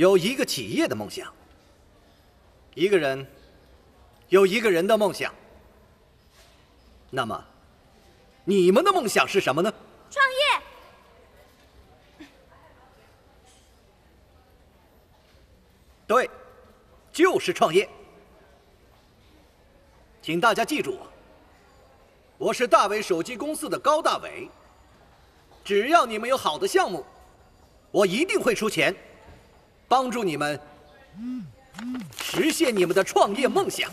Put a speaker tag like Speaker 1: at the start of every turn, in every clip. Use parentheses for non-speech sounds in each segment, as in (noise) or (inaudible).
Speaker 1: 有一个企业的梦想，一个人有一个人的梦想。那么，你们的梦想是什么呢？
Speaker 2: 创业，
Speaker 1: 对，就是创业。请大家记住，我是大伟手机公司的高大伟。只要你们有好的项目，我一定会出钱，帮助你们实现你们的创业梦想。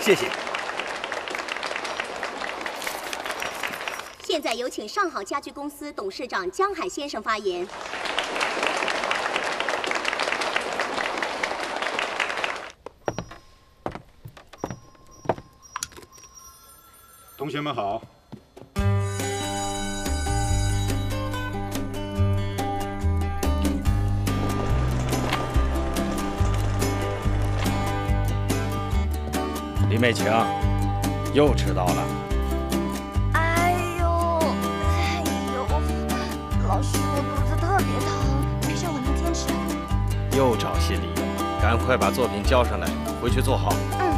Speaker 1: 谢谢。
Speaker 2: 现在有请上好家居公司董事长江海先生发言。
Speaker 3: 同学们好，
Speaker 4: 李美晴，又迟到了。
Speaker 5: 哎呦，哎呦，老师，我肚子特别疼，没事，我能坚持。
Speaker 4: 又找新理由，赶快把作品交上来，回去做好。
Speaker 5: 谢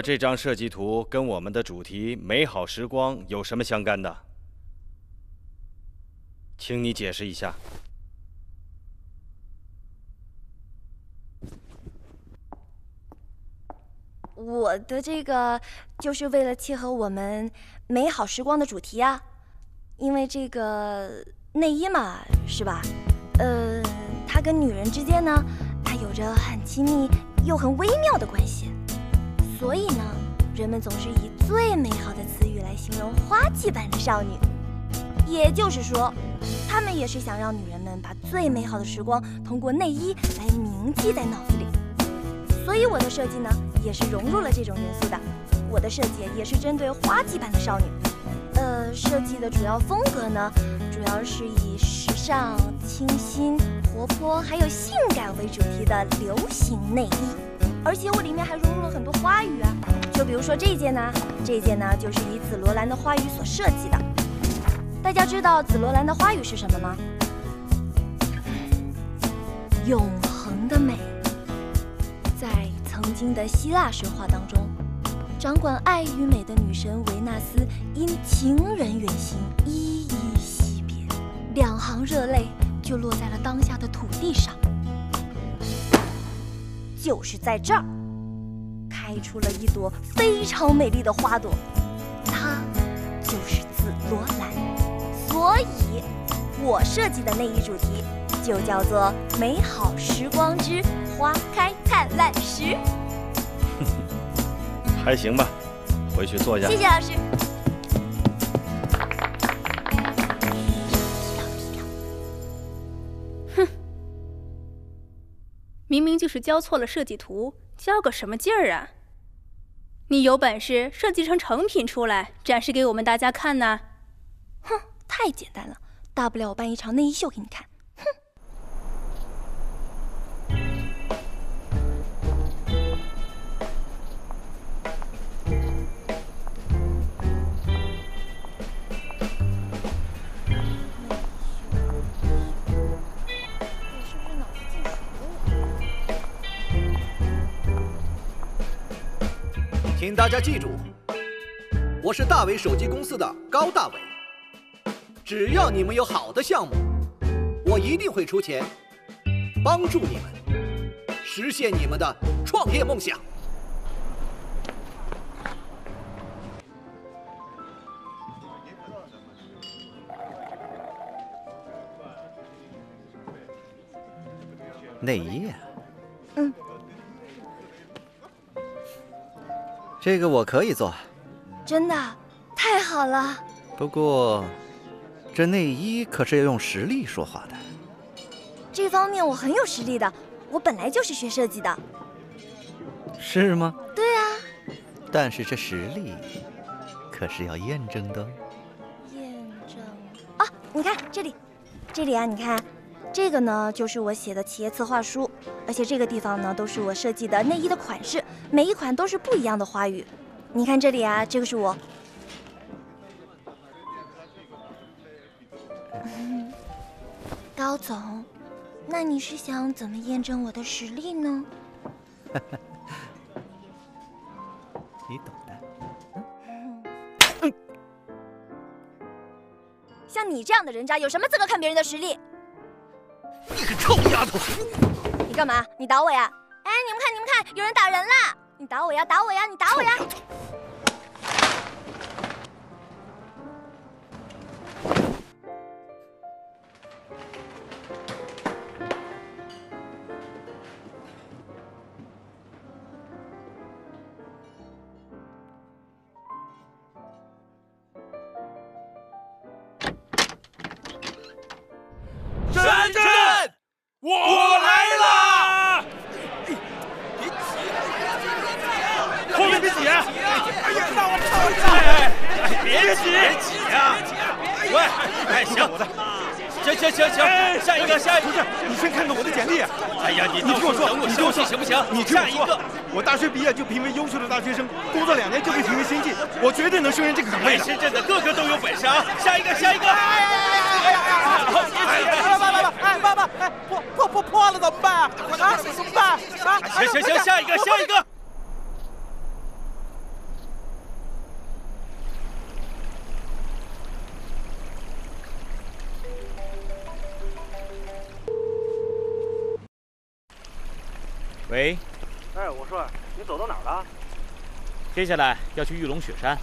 Speaker 4: 这张设计图跟我们的主题“美好时光”有什么相干的？请你解释一下。
Speaker 5: 我的这个就是为了契合我们美好时光的主题啊，因为这个内衣嘛，是吧？呃，它跟女人之间呢，它有着很亲密又很微妙的关系，所以呢，人们总是以最美好的词语来形容花季般的少女。也就是说，他们也是想让女人们把最美好的时光通过内衣来铭记在脑子里。所以我的设计呢，也是融入了这种元素的。我的设计也是针对花季般的少女。呃，设计的主要风格呢，主要是以时尚、清新、活泼还有性感为主题的流行内衣。而且我里面还融入了很多花语啊，就比如说这件呢，这件呢就是以紫罗兰的花语所设计的。大家知道紫罗兰的花语是什么吗？永恒的美。在曾经的希腊神话当中，掌管爱与美的女神维纳斯因情人远行依依惜别，两行热泪就落在了当下的土地上。就是在这儿，开出了一朵非常美丽的花朵，它就是紫罗兰。所以，我设计的内衣主题，就叫做“美好时光之花开灿烂时 (laughs)
Speaker 4: 还行吧，回去坐”。下
Speaker 5: 谢。谢老师。
Speaker 6: 明明就是交错了设计图，交个什么劲儿啊？你有本事设计成成品出来，展示给我们大家看呐？
Speaker 5: 哼，太简单了，大不了我办一场内衣秀给你看。
Speaker 1: 请大家记住，我是大伟手机公司的高大伟。只要你们有好的项目，我一定会出钱帮助你们实现你们的创业梦想。
Speaker 7: 内衣啊，这个我可以做，
Speaker 5: 真的，太好了。
Speaker 7: 不过这内衣可是要用实力说话的。
Speaker 5: 这方面我很有实力的，我本来就是学设计的。
Speaker 7: 是吗？
Speaker 5: 对啊，
Speaker 7: 但是这实力可是要验证的哦。
Speaker 5: 验证啊，你看这里，这里啊，你看，这个呢就是我写的企业策划书，而且这个地方呢都是我设计的内衣的款式，每一款都是不一样的花语。你看这里啊，这个是我。嗯高总，那你是想怎么验证我的实力呢？(laughs)
Speaker 7: 你懂的。
Speaker 5: 像你这样的人渣，有什么资格看别人的实力？
Speaker 1: 你个臭丫头！
Speaker 5: 你干嘛？你打我呀？哎，你们看，你们看，有人打人了！你打我呀，打我呀，你打我呀！
Speaker 8: 别挤，别挤呀！喂，哎，行，我的，行行行行，下一个，下一个，不是，你先看看我的简历。哎呀，你
Speaker 9: 你听我说，你听我
Speaker 8: 行不行？
Speaker 9: 你听我说，，我大学毕业就评为优秀的大学生，工作两年就被评为先进，我绝对能胜任这个岗位
Speaker 8: 深圳的个个都有本事啊！下一个，下一个！哎呀呀呀呀！好，别挤！
Speaker 10: 爸爸爸爸，哎爸爸，哎破破破破了怎么办啊？啊怎么办啊？
Speaker 8: 行行行，下一个，下一个！
Speaker 4: 接下来要去玉龙雪山，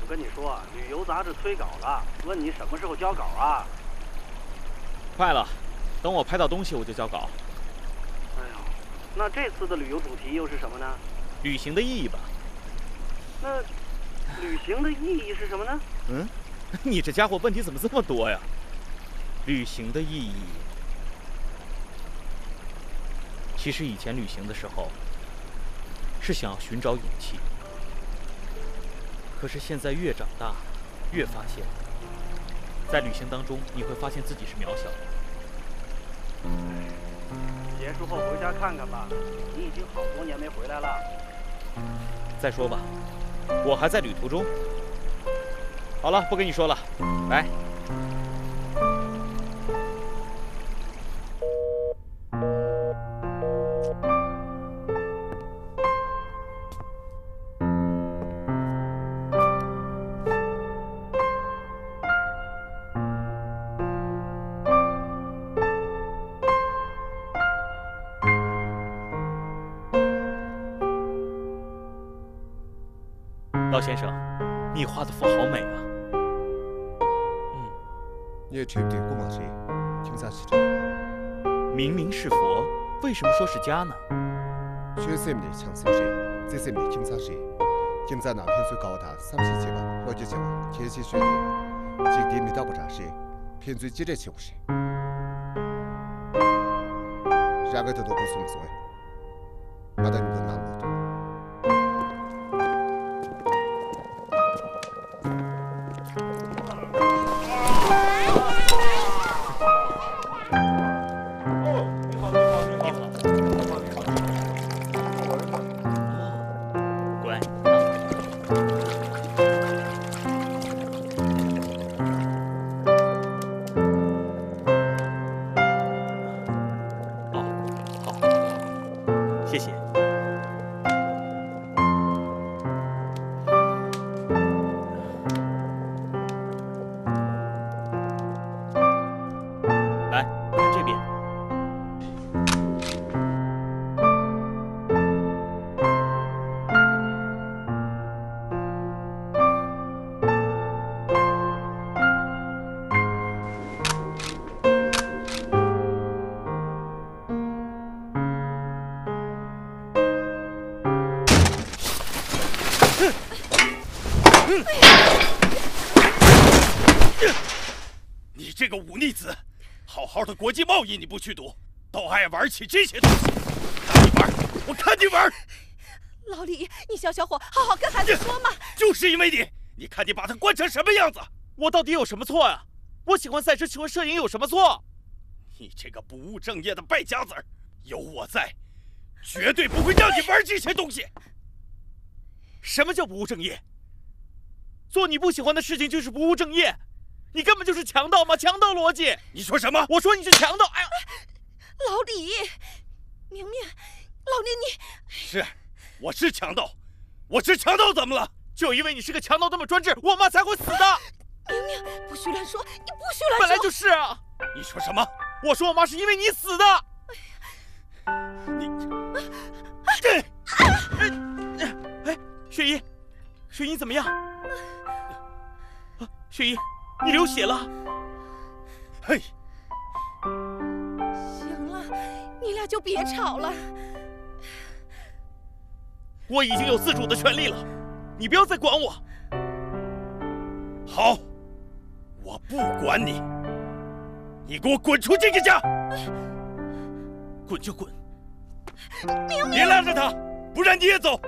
Speaker 11: 我跟你说，啊旅游杂志催稿了，问你什么时候交稿啊？
Speaker 4: 快了，等我拍到东西我就交稿。
Speaker 11: 哎呦，那这次的旅游主题又是什么呢？
Speaker 4: 旅行的意义吧？
Speaker 11: 那旅行的意义是什么呢？
Speaker 4: 嗯，(laughs) 你这家伙问题怎么这么多呀？旅行的意义，其实以前旅行的时候是想要寻找勇气，可是现在越长大，越发现，在旅行当中你会发现自己是渺小的。
Speaker 11: 结束后回家看看吧，你已经好多年没回来了。
Speaker 4: 再说吧，我还在旅途中。好了，不跟你说了，拜。老先生，你画的符好美啊！
Speaker 12: 你对不对我嘛是挺啥事的？
Speaker 13: 明明是佛，为什么说是家呢？
Speaker 12: 学生们的强手些，这是们的警察些。警察那片水高达三十七万，我就叫天气水的，几点没打不着些，偏水几点起些。然个头都不送水，那得你们拿么
Speaker 14: 贸易你不去读，倒爱玩起这些东西。看你玩，我看你玩。
Speaker 15: 老李，你消消火，好好跟孩子说嘛。
Speaker 14: 就是因为你，你看你把他惯成什么样子？
Speaker 4: 我到底有什么错呀？我喜欢赛车，喜欢摄影，有什么错？
Speaker 14: 你这个不务正业的败家子儿，有我在，绝对不会让你玩这些东西。
Speaker 4: 什么叫不务正业？做你不喜欢的事情就是不务正业，你根本就是强盗嘛！强盗逻辑。
Speaker 14: 你说什么？
Speaker 4: 我说你是强盗。哎呀，
Speaker 15: 老李，明明，老李你
Speaker 14: 是，我是强盗，我是强盗，怎么了？
Speaker 4: 就因为你是个强盗这么专制，我妈才会死的。
Speaker 15: 明明，不许乱说，你不许乱说。
Speaker 4: 本来就是啊。
Speaker 14: 你说什么？
Speaker 4: 我说我妈是因为你死的。
Speaker 14: 你，
Speaker 4: 这，哎，雪姨，雪姨怎么样？啊，雪姨，你流血了。
Speaker 14: 嘿，
Speaker 15: 行了，你俩就别吵了。
Speaker 4: 我已经有自主的权利了，你不要再管我。
Speaker 14: 好，我不管你，你给我滚出这个家！
Speaker 4: 滚就滚！
Speaker 15: 明明，
Speaker 14: 别拉着他，不然你也走。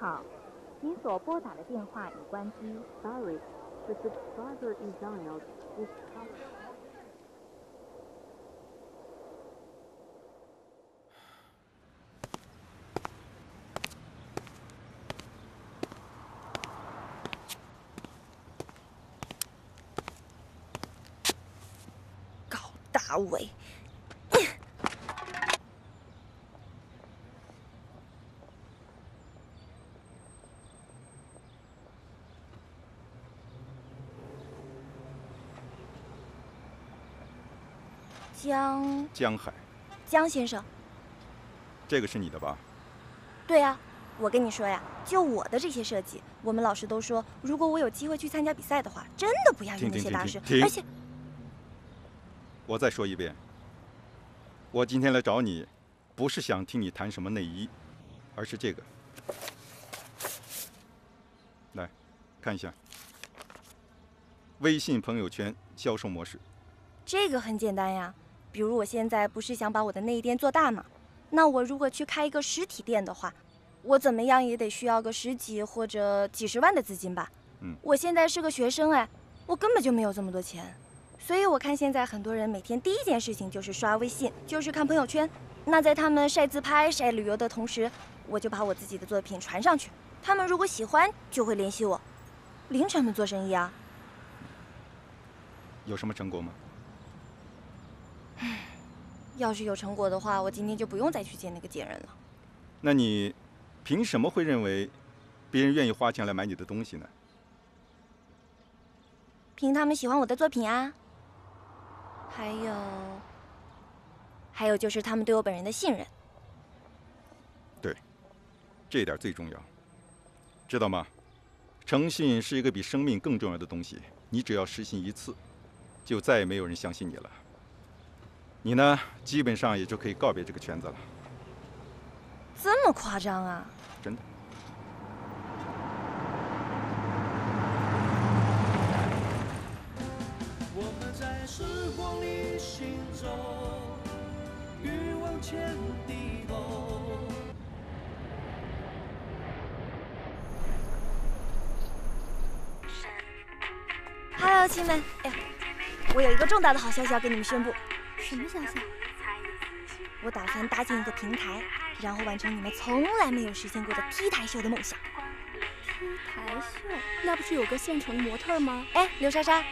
Speaker 16: 好，您所拨打的电话已关机。Sorry, the subscriber you dialed is currently.
Speaker 5: 高大伟，江
Speaker 9: 江海，
Speaker 5: 江先生，
Speaker 9: 这个是你的吧？
Speaker 5: 对呀、我跟你说呀，就我的这些设计，我们老师都说，如果我有机会去参加比赛的话，真的不亚于那些大师而且
Speaker 9: 我再说一遍，我今天来找你，不是想听你谈什么内衣，而是这个。来，看一下，微信朋友圈销售模式。
Speaker 5: 这个很简单呀。比如我现在不是想把我的内衣店做大吗？那我如果去开一个实体店的话，我怎么样也得需要个十几或者几十万的资金吧。
Speaker 9: 嗯，
Speaker 5: 我现在是个学生哎，我根本就没有这么多钱，所以我看现在很多人每天第一件事情就是刷微信，就是看朋友圈。那在他们晒自拍、晒旅游的同时，我就把我自己的作品传上去，他们如果喜欢就会联系我，零成本做生意啊。
Speaker 9: 有什么成果吗？
Speaker 5: 要是有成果的话，我今天就不用再去见那个贱人了。
Speaker 9: 那你凭什么会认为别人愿意花钱来买你的东西呢？
Speaker 5: 凭他们喜欢我的作品啊。还有，还有就是他们对我本人的信任。
Speaker 9: 对，这点最重要，知道吗？诚信是一个比生命更重要的东西。你只要失信一次，就再也没有人相信你了。你呢，基本上也就可以告别这个圈子了。
Speaker 5: 这么夸张啊？
Speaker 9: 真的。
Speaker 17: 我们在时光里行走，欲往前低头。
Speaker 5: Hello，亲们，哎呀，我有一个重大的好消息要跟你们宣布。
Speaker 6: 什么消息？
Speaker 5: 我打算搭建一个平台，然后完成你们从来没有实现过的 T 台秀的梦想。
Speaker 6: T 台秀？那不是有个现成的模特吗？
Speaker 5: 哎，刘莎莎，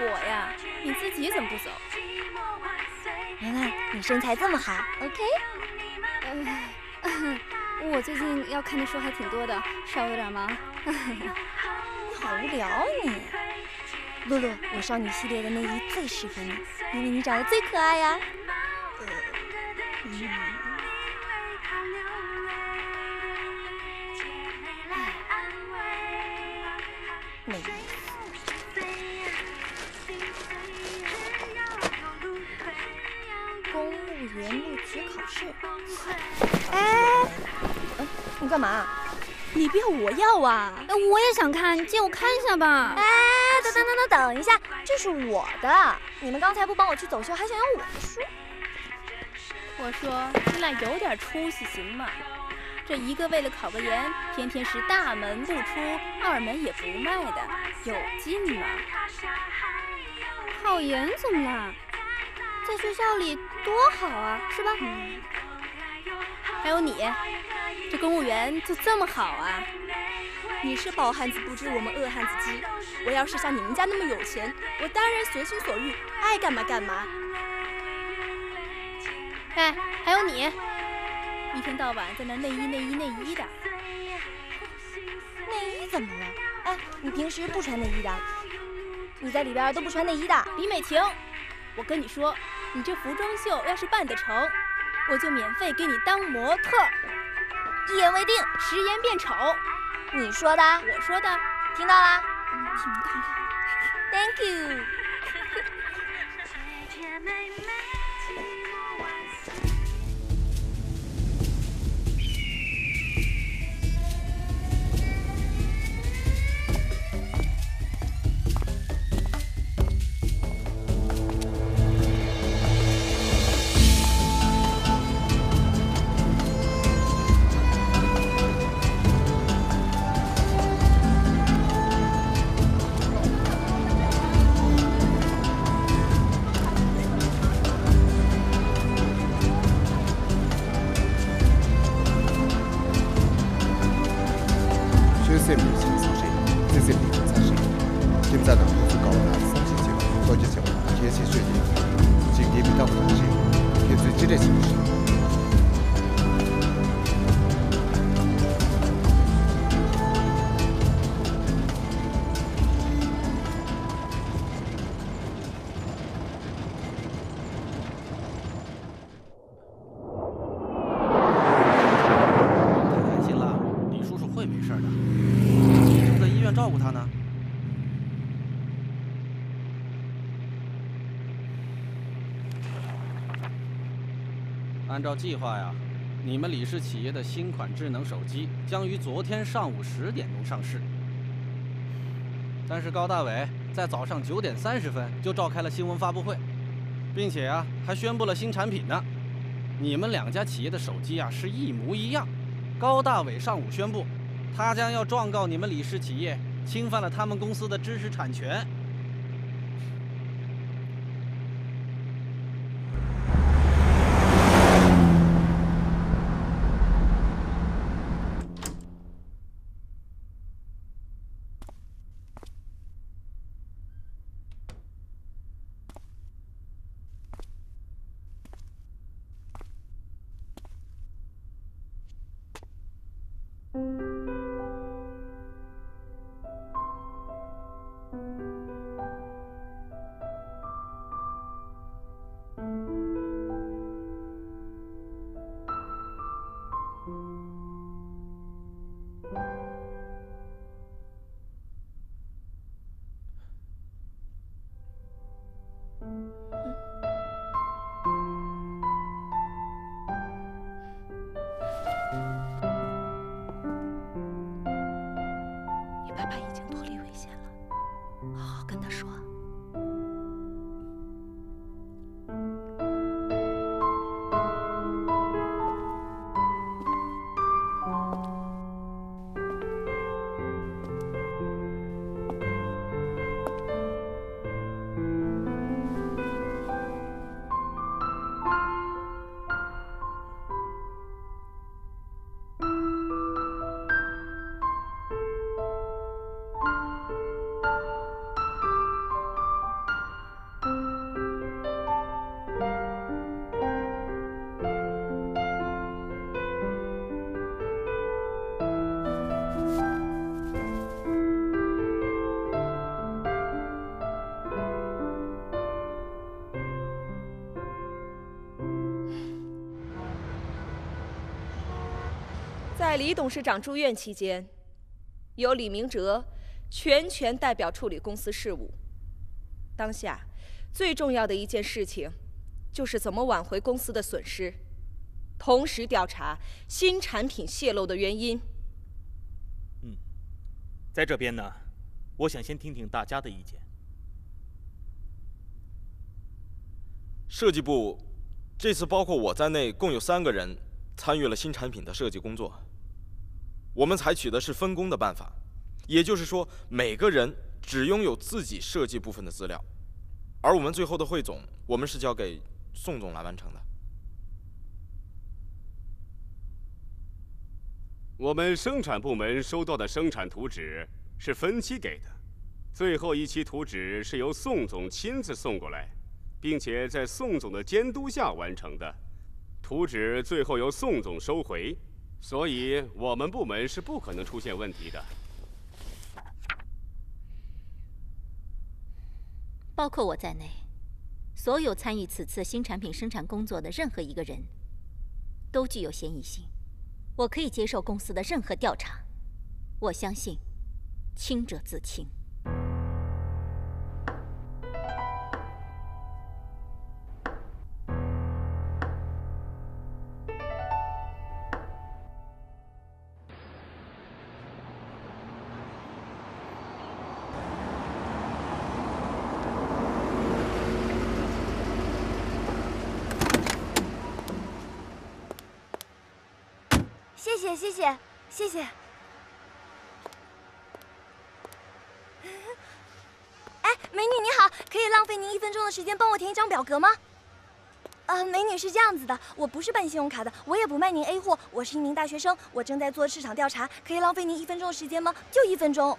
Speaker 6: 我呀，你自己怎么不走？
Speaker 5: 圆圆，你身材这么好，(laughs)
Speaker 6: OK？呃，(laughs) 我最近要看的书还挺多的，稍微有点忙。(laughs)
Speaker 5: 你好无聊啊你！露露，我少女系列的内衣最适合你，因为你长得最可爱呀。呃，嗯。内衣。公务员录取考试。哎，嗯，你干嘛？
Speaker 6: 你不要，我要啊！我也想看，借我看一下吧。
Speaker 5: 哎，等一下，这是我的，你们刚才不帮我去走秀，还想要我的书？
Speaker 6: 我说你俩有点出息行吗？这一个为了考个研，天天是大门不出，二门也不迈的，有劲吗？考研怎么了？在学校里多好啊，是吧？还有你。这公务员就这么好啊？
Speaker 18: 你是饱汉子不知我们饿汉子饥。我要是像你们家那么有钱，我当然随心所欲，爱干嘛干嘛。
Speaker 6: 哎，还有你，一天到晚在那内衣内衣内衣的。
Speaker 5: 内衣怎么了？哎，你平时不穿内衣的？你在里边都不穿内衣的？
Speaker 6: 李美婷，我跟你说，你这服装秀要是办得成，我就免费给你当模特。
Speaker 5: 一言为定，
Speaker 6: 十言变丑。
Speaker 5: 你说的，
Speaker 6: 我说的，
Speaker 5: 听到了？
Speaker 6: 嗯，听到了。
Speaker 5: Thank you。(laughs)
Speaker 19: 照计划呀，你们李氏企业的新款智能手机将于昨天上午十点钟上市。但是高大伟在早上九点三十分就召开了新闻发布会，并且啊还宣布了新产品呢。你们两家企业的手机啊是一模一样。高大伟上午宣布，他将要状告你们李氏企业侵犯了他们公司的知识产权。
Speaker 15: 在李董事长住院期间，由李明哲全权代表处理公司事务。当下最重要的一件事情，就是怎么挽回公司的损失，同时调查新产品泄露的原因。
Speaker 4: 嗯在这边呢，我想先听听大家的意见。
Speaker 20: 设计部这次包括我在内，共有三个人参与了新产品的设计工作。我们采取的是分工的办法，也就是说，每个人只拥有自己设计部分的资料，而我们最后的汇总，我们是交给宋总来完成的。
Speaker 21: 我们生产部门收到的生产图纸是分期给的，最后一期图纸是由宋总亲自送过来，并且在宋总的监督下完成的，图纸最后由宋总收回，所以我们部门是不可能出现问题的。
Speaker 22: 包括我在内，所有参与此次新产品生产工作的任何一个人，都具有嫌疑性。我可以接受公司的任何调查，我相信，清者自清。
Speaker 5: 谢谢。哎，美女你好，可以浪费您一分钟的时间帮我填一张表格吗？呃，美女是这样子的，我不是办信用卡的，我也不卖您 A 货，我是一名大学生，我正在做市场调查，可以浪费您一分钟的时间吗？就一分钟。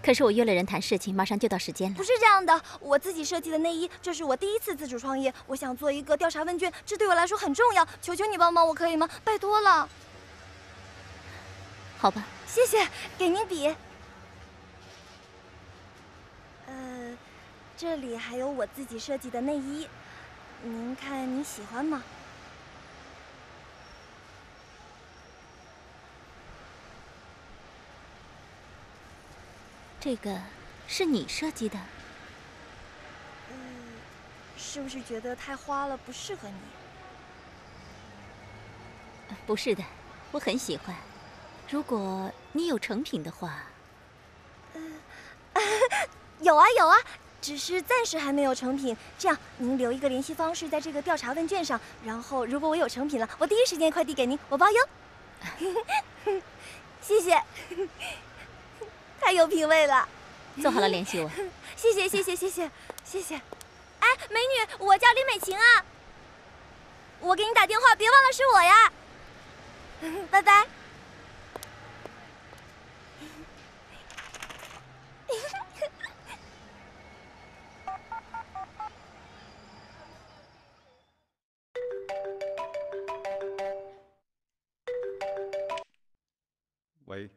Speaker 22: 可是我约了人谈事情，马上就到时间了。
Speaker 5: 不是这样的，我自己设计的内衣，这是我第一次自主创业，我想做一个调查问卷，这对我来说很重要，求求你帮帮我，可以吗？拜托了。
Speaker 22: 好吧，
Speaker 5: 谢谢，给您比。呃，这里还有我自己设计的内衣，您看您喜欢吗？
Speaker 22: 这个是你设计的？
Speaker 5: 嗯，是不是觉得太花了，不适合你？
Speaker 22: 不是的，我很喜欢。如果你有成品的话，(laughs)
Speaker 5: 有啊有啊，只是暂时还没有成品。这样，您留一个联系方式在这个调查问卷上，然后如果我有成品了，我第一时间快递给您，我包邮。(laughs) 谢谢，太有品位了。
Speaker 22: 做好了联系我。(laughs)
Speaker 5: 谢谢谢谢谢谢谢谢。哎，美女，我叫李美琴啊。我给你打电话，别忘了是我呀。拜拜。(laughs)
Speaker 9: 喂，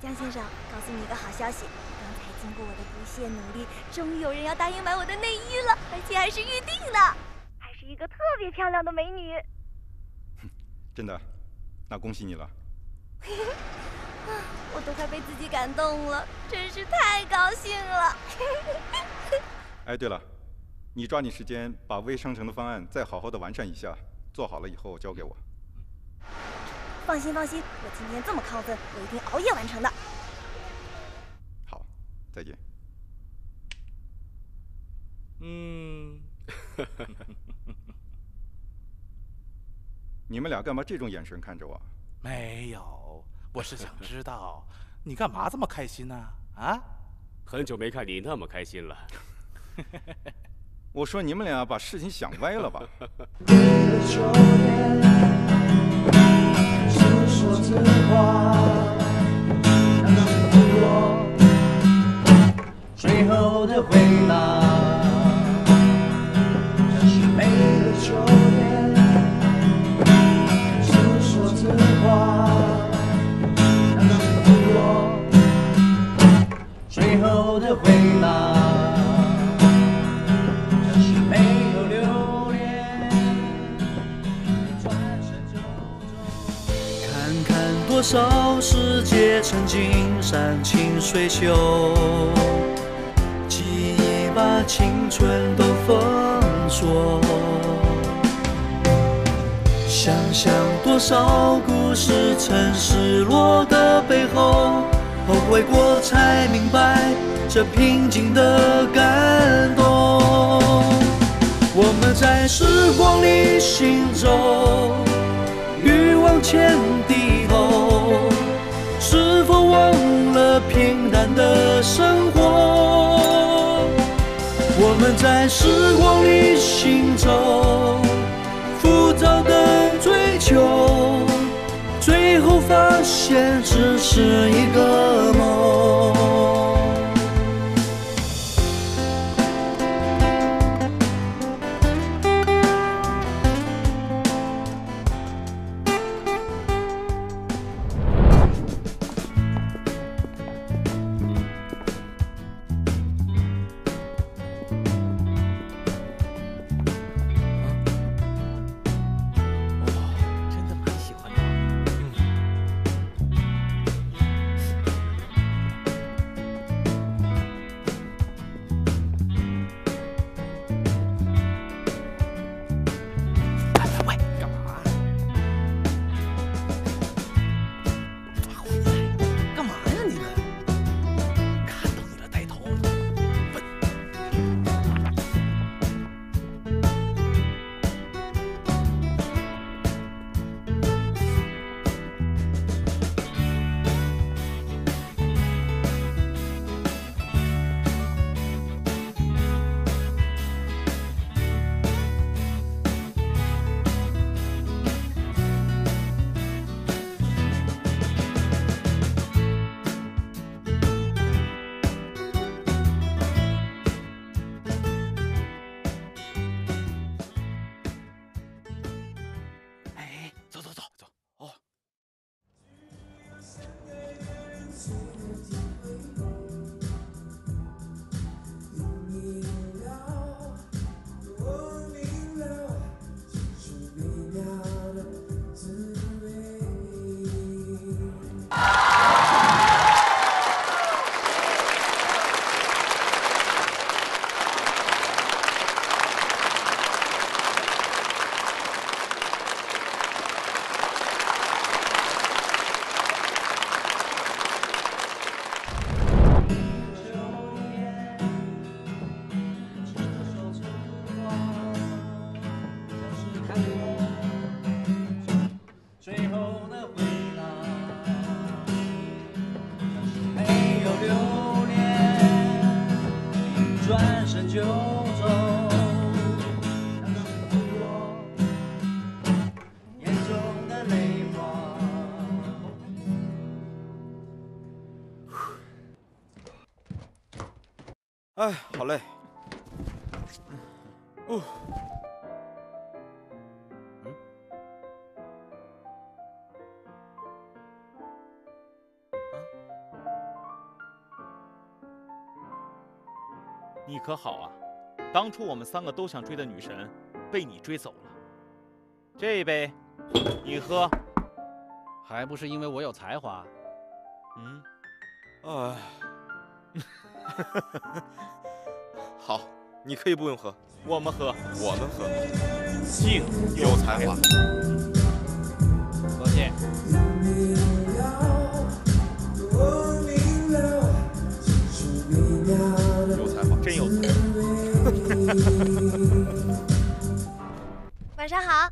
Speaker 5: 江先生，告诉你一个好消息，刚才经过我的不懈努力，终于有人要答应买我的内衣了，而且还是预定的，还是一个特别漂亮的美女。
Speaker 9: 真的，那恭喜你了。(laughs)
Speaker 5: 我都快被自己感动了，真是太高兴了。(laughs)
Speaker 9: 哎，对了，你抓紧时间把微商城的方案再好好的完善一下，做好了以后交给我。
Speaker 5: 放心放心，我今天这么亢奋，我一定熬夜完成的。
Speaker 9: 好，再见。
Speaker 23: 嗯，(laughs)
Speaker 9: 你们俩干嘛这种眼神看着我？
Speaker 11: 没有，我是想知道你干嘛这么开心呢？啊？
Speaker 21: 很久没看你那么开心了。(laughs)
Speaker 9: 我说你们俩把事情想歪了吧？
Speaker 17: 最后的回答，最后的回答，像是没有留恋。转身就看看多少世界曾经山清水秀，记忆把青春都封锁。想想多少故事曾失落的背后，后悔过才明白这平静的感动。我们在时光里行走。欲往前低头，是否忘了平淡的生活？我们在时光里行走，浮躁的追求，最后发现只是一个梦。
Speaker 4: 可好啊？当初我们三个都想追的女神，被你追走了。这一杯，你喝。
Speaker 19: 还不是因为我有才华。
Speaker 4: 嗯，
Speaker 20: 哎，(laughs) 好，你可以不用喝，
Speaker 4: 我们喝，
Speaker 20: 我们喝。
Speaker 4: 敬
Speaker 20: 有才华。
Speaker 4: 多谢。(laughs)
Speaker 5: 晚上好。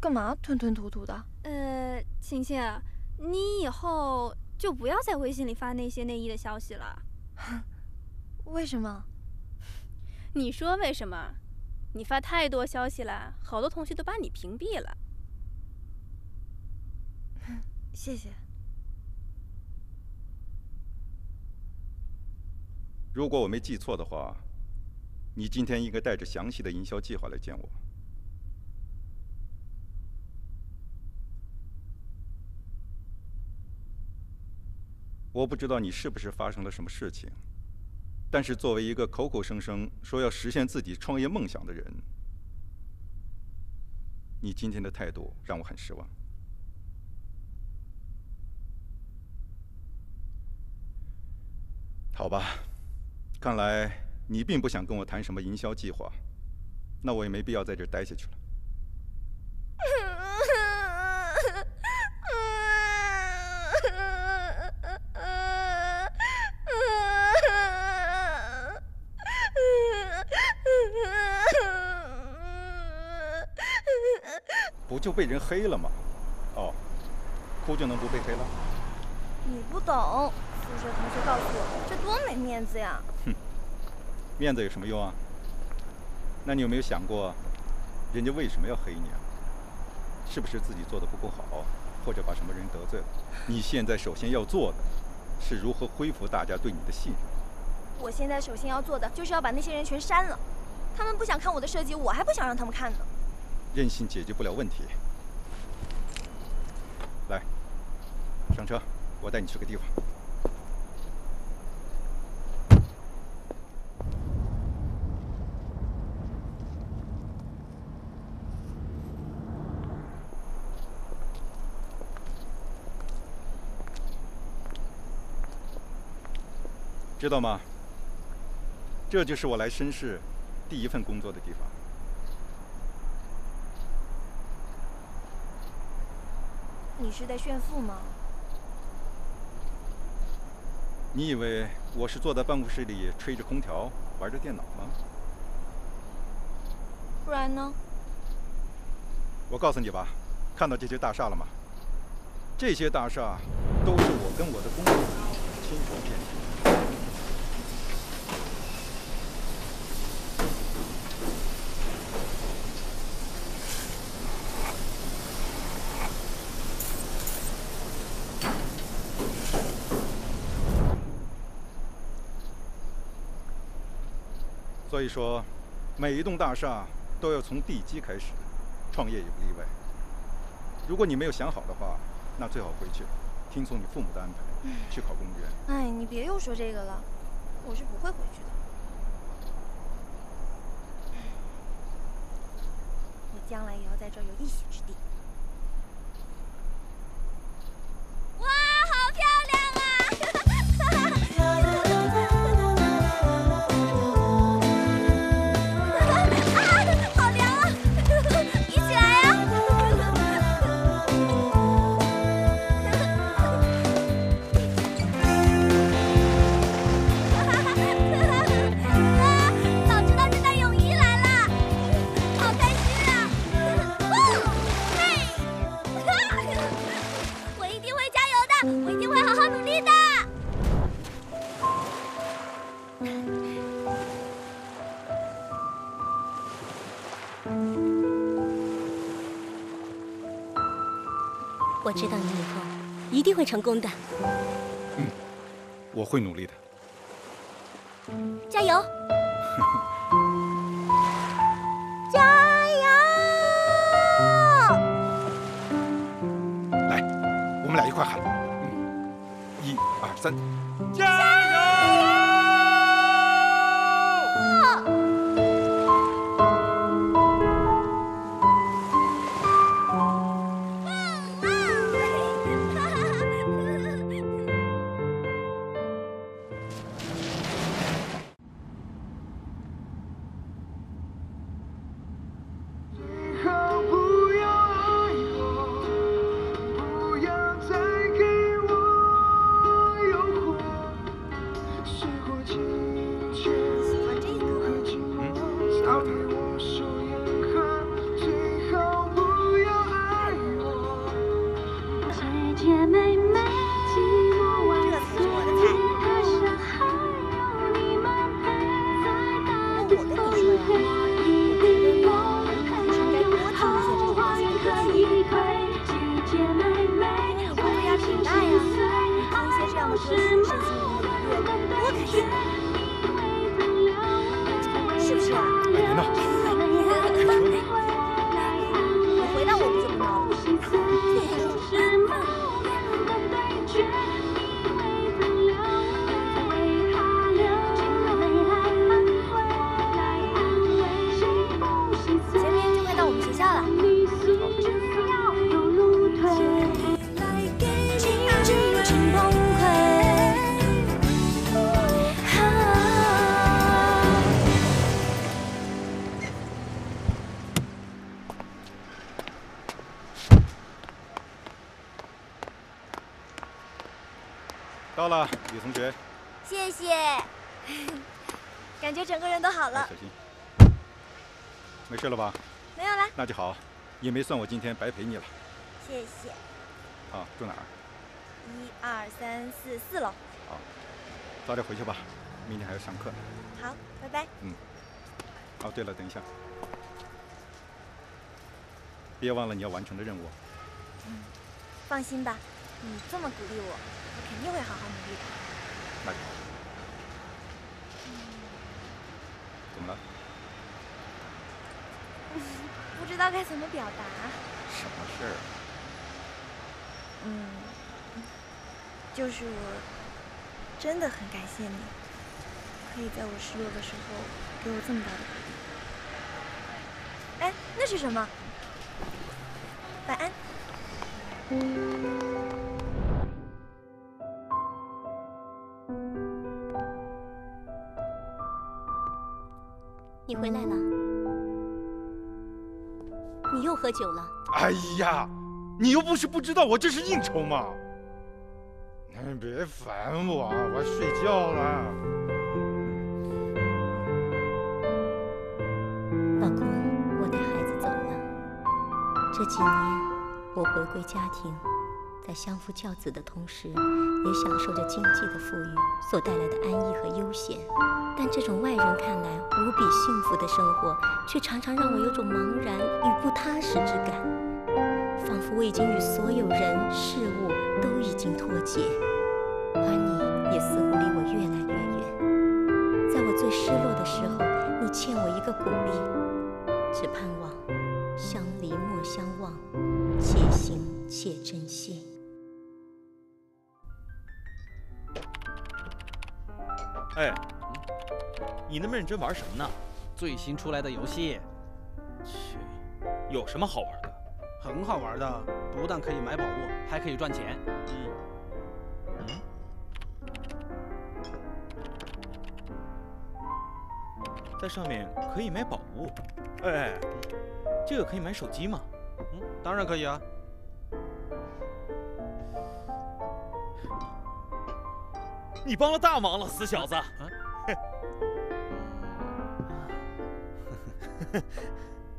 Speaker 5: 干嘛吞吞吐吐的？
Speaker 6: 呃，晴晴，你以后就不要在微信里发那些内衣的消息了。
Speaker 5: 为什么？
Speaker 6: 你说为什么？你发太多消息了，好多同学都把你屏蔽了。
Speaker 5: 谢谢。
Speaker 9: 如果我没记错的话，你今天应该带着详细的营销计划来见我。我不知道你是不是发生了什么事情，但是作为一个口口声声说要实现自己创业梦想的人，你今天的态度让我很失望。好吧，看来你并不想跟我谈什么营销计划，那我也没必要在这待下去了。不就被人黑了吗？哦，哭就能不被黑了？
Speaker 5: 你不懂，宿舍同学告诉我，这多没面子呀！
Speaker 9: 哼，面子有什么用啊？那你有没有想过，人家为什么要黑你啊？是不是自己做的不够好，或者把什么人得罪了？你现在首先要做的，是如何恢复大家对你的信任。
Speaker 5: 我现在首先要做的，就是要把那些人全删了。他们不想看我的设计，我还不想让他们看呢。
Speaker 9: 任性解决不了问题。来，上车，我带你去个地方。知道吗？这就是我来绅士第一份工作的地方。
Speaker 5: 你是在炫富吗？
Speaker 9: 你以为我是坐在办公室里吹着空调玩着电脑吗？
Speaker 5: 不然呢？
Speaker 9: 我告诉你吧，看到这些大厦了吗？这些大厦都是我跟我的工人亲手建的。所以说，每一栋大厦都要从地基开始，创业也不例外。如果你没有想好的话，那最好回去，听从你父母的安排，去考公务员。
Speaker 5: 哎，你别又说这个了，我是不会回去的。我将来也要在这儿有一席之地。知道
Speaker 2: 你以后一定会成功的，嗯
Speaker 9: 我会努力的。也没算我今天白陪你了。
Speaker 5: 谢谢。
Speaker 9: 啊，住哪儿？
Speaker 5: 一二三四四楼。
Speaker 9: 好，早点回去吧，明天还要上课。
Speaker 5: 好，拜拜。
Speaker 9: 嗯。哦，对了，等一下，别忘了你要完成的任务。
Speaker 5: 嗯，放心吧，你这么鼓励我，我肯定会好好努力的。
Speaker 9: 那就好。怎么了？(laughs)
Speaker 5: 不知道该怎么表达。
Speaker 9: 什么事儿？
Speaker 5: 嗯，就是我真的很感谢你，可以在我失落的时候给我这么大的鼓励。哎，那是什么？晚安。
Speaker 2: 你回来了，喝酒了。
Speaker 3: 哎呀，你又不是不知道我这是应酬嘛！你，别烦我，我要睡觉了。
Speaker 2: 老公，我带孩子走了。这几年，我回归家庭，在相夫教子的同时，也享受着经济的富裕所带来的安逸和悠闲。但这种外人看来无比幸福的生活，却常常让我有种茫然与不踏实之感，仿佛我已经与所有人事物都已经脱节，而你也似乎离我越来越远。在我最失落的时候，你欠我一个鼓励，只盼望相离莫相忘，且行且珍惜。
Speaker 4: 哎，你那么认真玩什么呢？
Speaker 19: 最新出来的游戏，
Speaker 4: 切，有什么好玩的？
Speaker 19: 很好玩的，不但可以买宝物，还可以赚钱。
Speaker 4: 嗯，嗯，在上面可以买宝物。哎，这个可以买手机吗？
Speaker 19: 嗯，当然可以啊。
Speaker 4: 你帮了大忙了，死小子！啊，(laughs)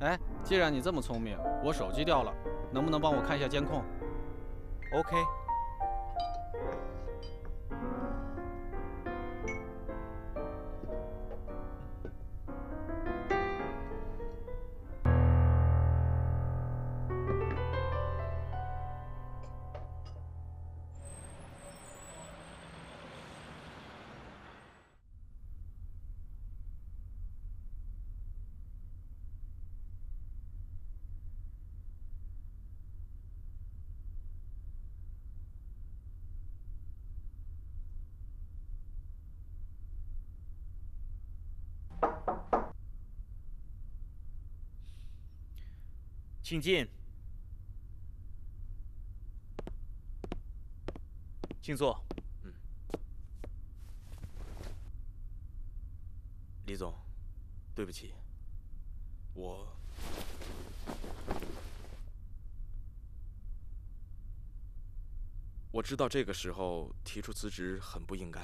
Speaker 19: 哎，既然你这么聪明，我手机掉了，能不能帮我看一下监控
Speaker 4: OK。请进，请坐。
Speaker 20: 李总，对不起，我我知道这个时候提出辞职很不应该，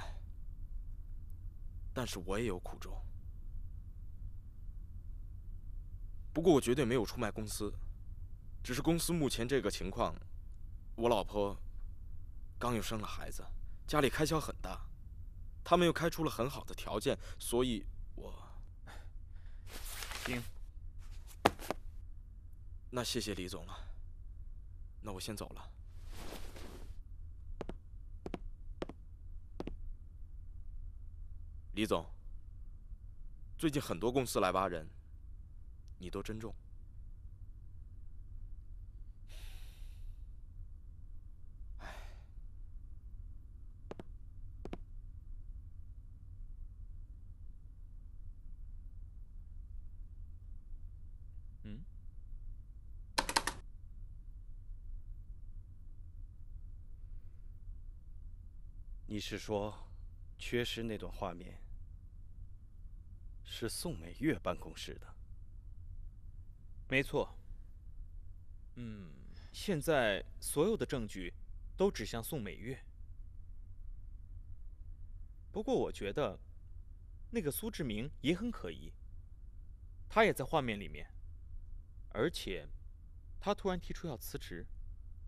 Speaker 20: 但是我也有苦衷。不过我绝对没有出卖公司，只是公司目前这个情况，我老婆刚又生了孩子，家里开销很大，他们又开出了很好的条件，所以我
Speaker 4: 行。
Speaker 20: 那谢谢李总了，那我先走了。李总，最近很多公司来挖人，你多珍重。
Speaker 8: 你是说，缺失那段画面是宋美月办公室的？
Speaker 4: 没错。嗯，现在所有的证据都指向宋美月。不过我觉得，那个苏志明也很可疑。他也在画面里面，而且他突然提出要辞职，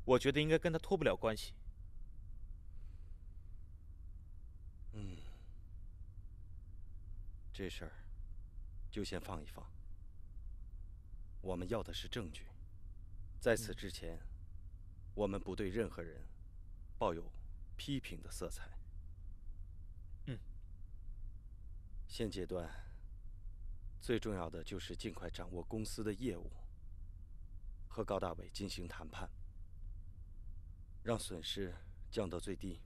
Speaker 4: 我觉得应该跟他脱不了关系。
Speaker 8: 嗯，这事儿就先放一放。我们要的是证据，在此之前，我们不对任何人抱有批评的色彩。
Speaker 4: 嗯。
Speaker 8: 现阶段最重要的就是尽快掌握公司的业务，和高大伟进行谈判，让损失降到最低。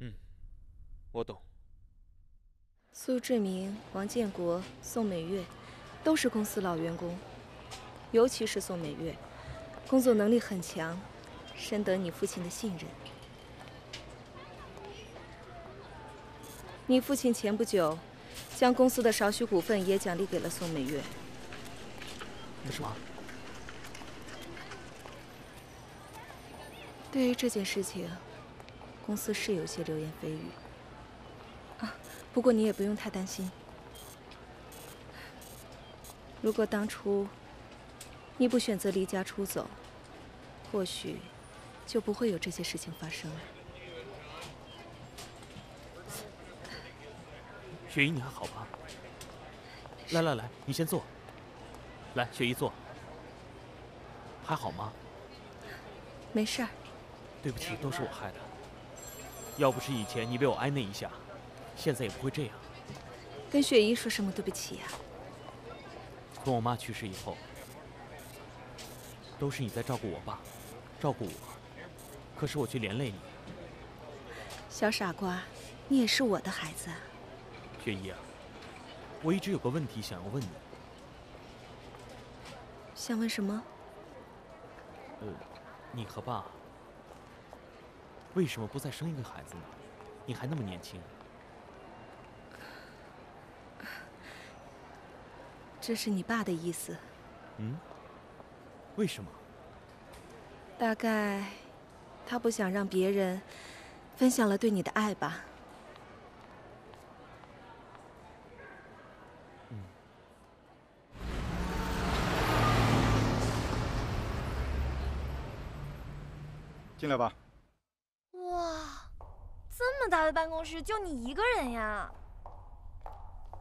Speaker 4: 嗯，我懂。
Speaker 15: 苏志明、王建国、宋美月，都是公司老员工，尤其是宋美月，工作能力很强，深得你父亲的信任。你父亲前不久，将公司的少许股份也奖励给了宋美月。
Speaker 4: 什么？
Speaker 15: 对于这件事情，公司是有些流言蜚语。啊，不过你也不用太担心。如果当初你不选择离家出走，或许就不会有这些事情发生了。
Speaker 4: 雪姨，你还好吧？来来来，你先坐。来，雪姨坐。还好吗？
Speaker 15: 没事儿。
Speaker 4: 对不起，都是我害的。要不是以前你被我挨那一下，现在也不会这样。
Speaker 15: 跟雪姨说什么对不起呀？
Speaker 4: 从我妈去世以后，都是你在照顾我爸，照顾我，可是我却连累你。
Speaker 15: 小傻瓜，你也是我的孩子啊。
Speaker 4: 雪姨啊，我一直有个问题想要问你。
Speaker 15: 想问什么？
Speaker 4: 呃，你和爸为什么不再生一个孩子呢？你还那么年轻。
Speaker 15: 这是你爸的意思。
Speaker 4: 嗯？为什么？
Speaker 15: 大概他不想让别人分享了对你的爱吧。
Speaker 9: 进来吧。
Speaker 5: 哇，这么大的办公室，就你一个人呀？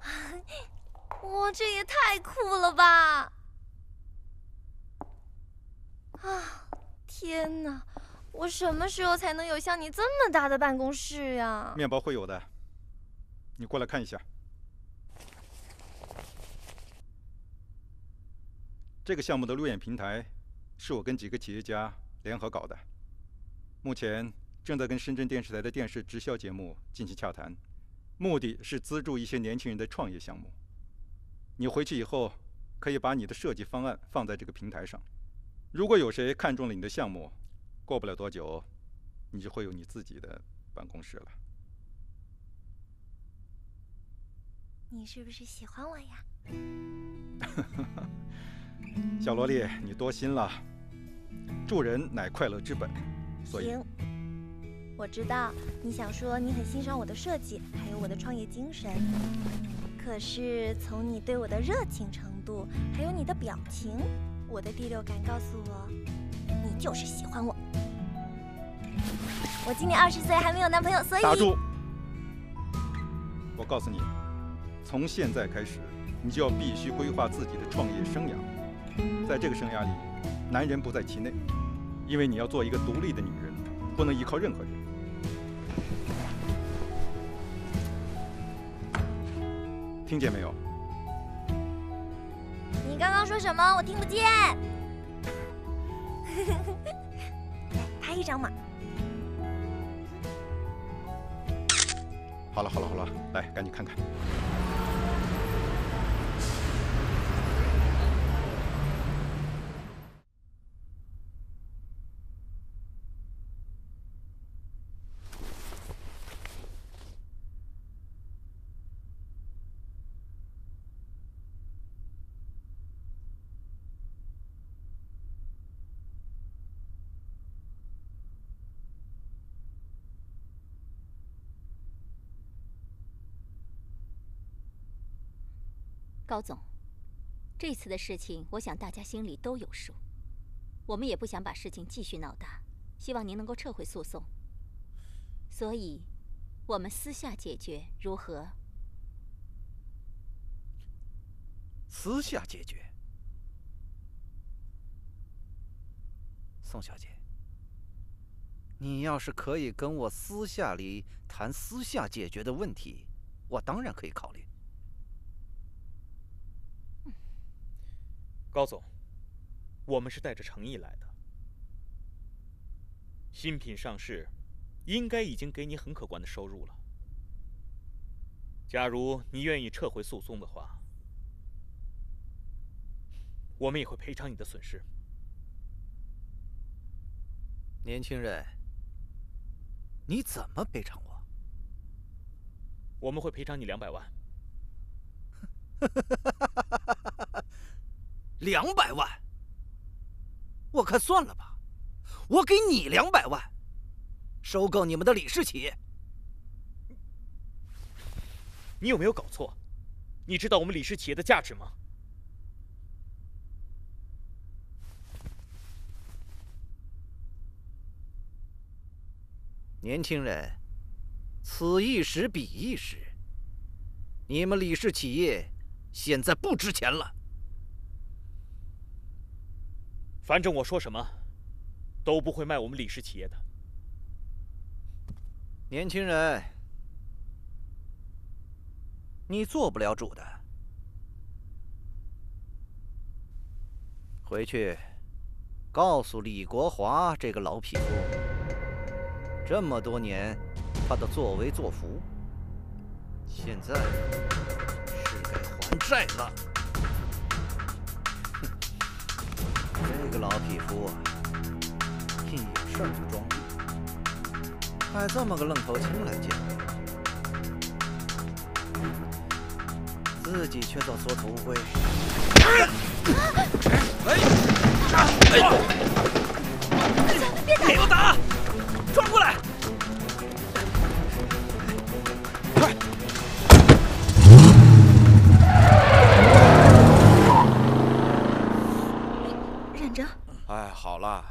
Speaker 5: (laughs) 哇，这也太酷了吧！啊，天哪，我什么时候才能有像你这么大的办公室呀？
Speaker 9: 面包会有的，你过来看一下。这个项目的路演平台是我跟几个企业家联合搞的。目前正在跟深圳电视台的电视直销节目进行洽谈，目的是资助一些年轻人的创业项目。你回去以后可以把你的设计方案放在这个平台上，如果有谁看中了你的项目，过不了多久，你就会有你自己的办公室了。
Speaker 5: 你是不是喜欢我呀？(laughs)
Speaker 9: 小萝莉，你多心了。助人乃快乐之本。
Speaker 5: 行，我知道你想说你很欣赏我的设计，还有我的创业精神。可是从你对我的热情程度，还有你的表情，我的第六感告诉我，你就是喜欢我。我今年二十岁，还没有男朋友，所以
Speaker 9: 打住！我告诉你，从现在开始，你就要必须规划自己的创业生涯。在这个生涯里，男人不在其内。因为你要做一个独立的女人，不能依靠任何人。听见没有？
Speaker 5: 你刚刚说什么？我听不见。(laughs) 拍一张嘛。
Speaker 9: 好了好了好了，来，赶紧看看。
Speaker 22: 高总，这次的事情，我想大家心里都有数。我们也不想把事情继续闹大，希望您能够撤回诉讼。所以，我们私下解决如何？
Speaker 1: 私下解决。宋小姐，你要是可以跟我私下里谈私下解决的问题，我当然可以考虑。
Speaker 4: 高总，我们是带着诚意来的。新品上市，应该已经给你很可观的收入了。假如你愿意撤回诉讼的话，我们也会赔偿你的损失。
Speaker 1: 年轻人，你怎么赔偿我？
Speaker 4: 我们会赔偿你两百万。(laughs)
Speaker 1: 两百万，我看算了吧，我给你两百万，收购你们的李氏企业。
Speaker 4: 你有没有搞错？你知道我们李氏企业的价值吗？
Speaker 1: 年轻人，此一时彼一时，你们李氏企业现在不值钱了。
Speaker 4: 反正我说什么，都不会卖我们李氏企业的。
Speaker 1: 年轻人，你做不了主的。回去，告诉李国华这个老匹夫，这么多年他的作威作福，现在是该还债了。这个老匹夫啊，一有事儿就装逼，派这么个愣头青来见我，自己却在
Speaker 5: 缩头
Speaker 20: 乌龟。了，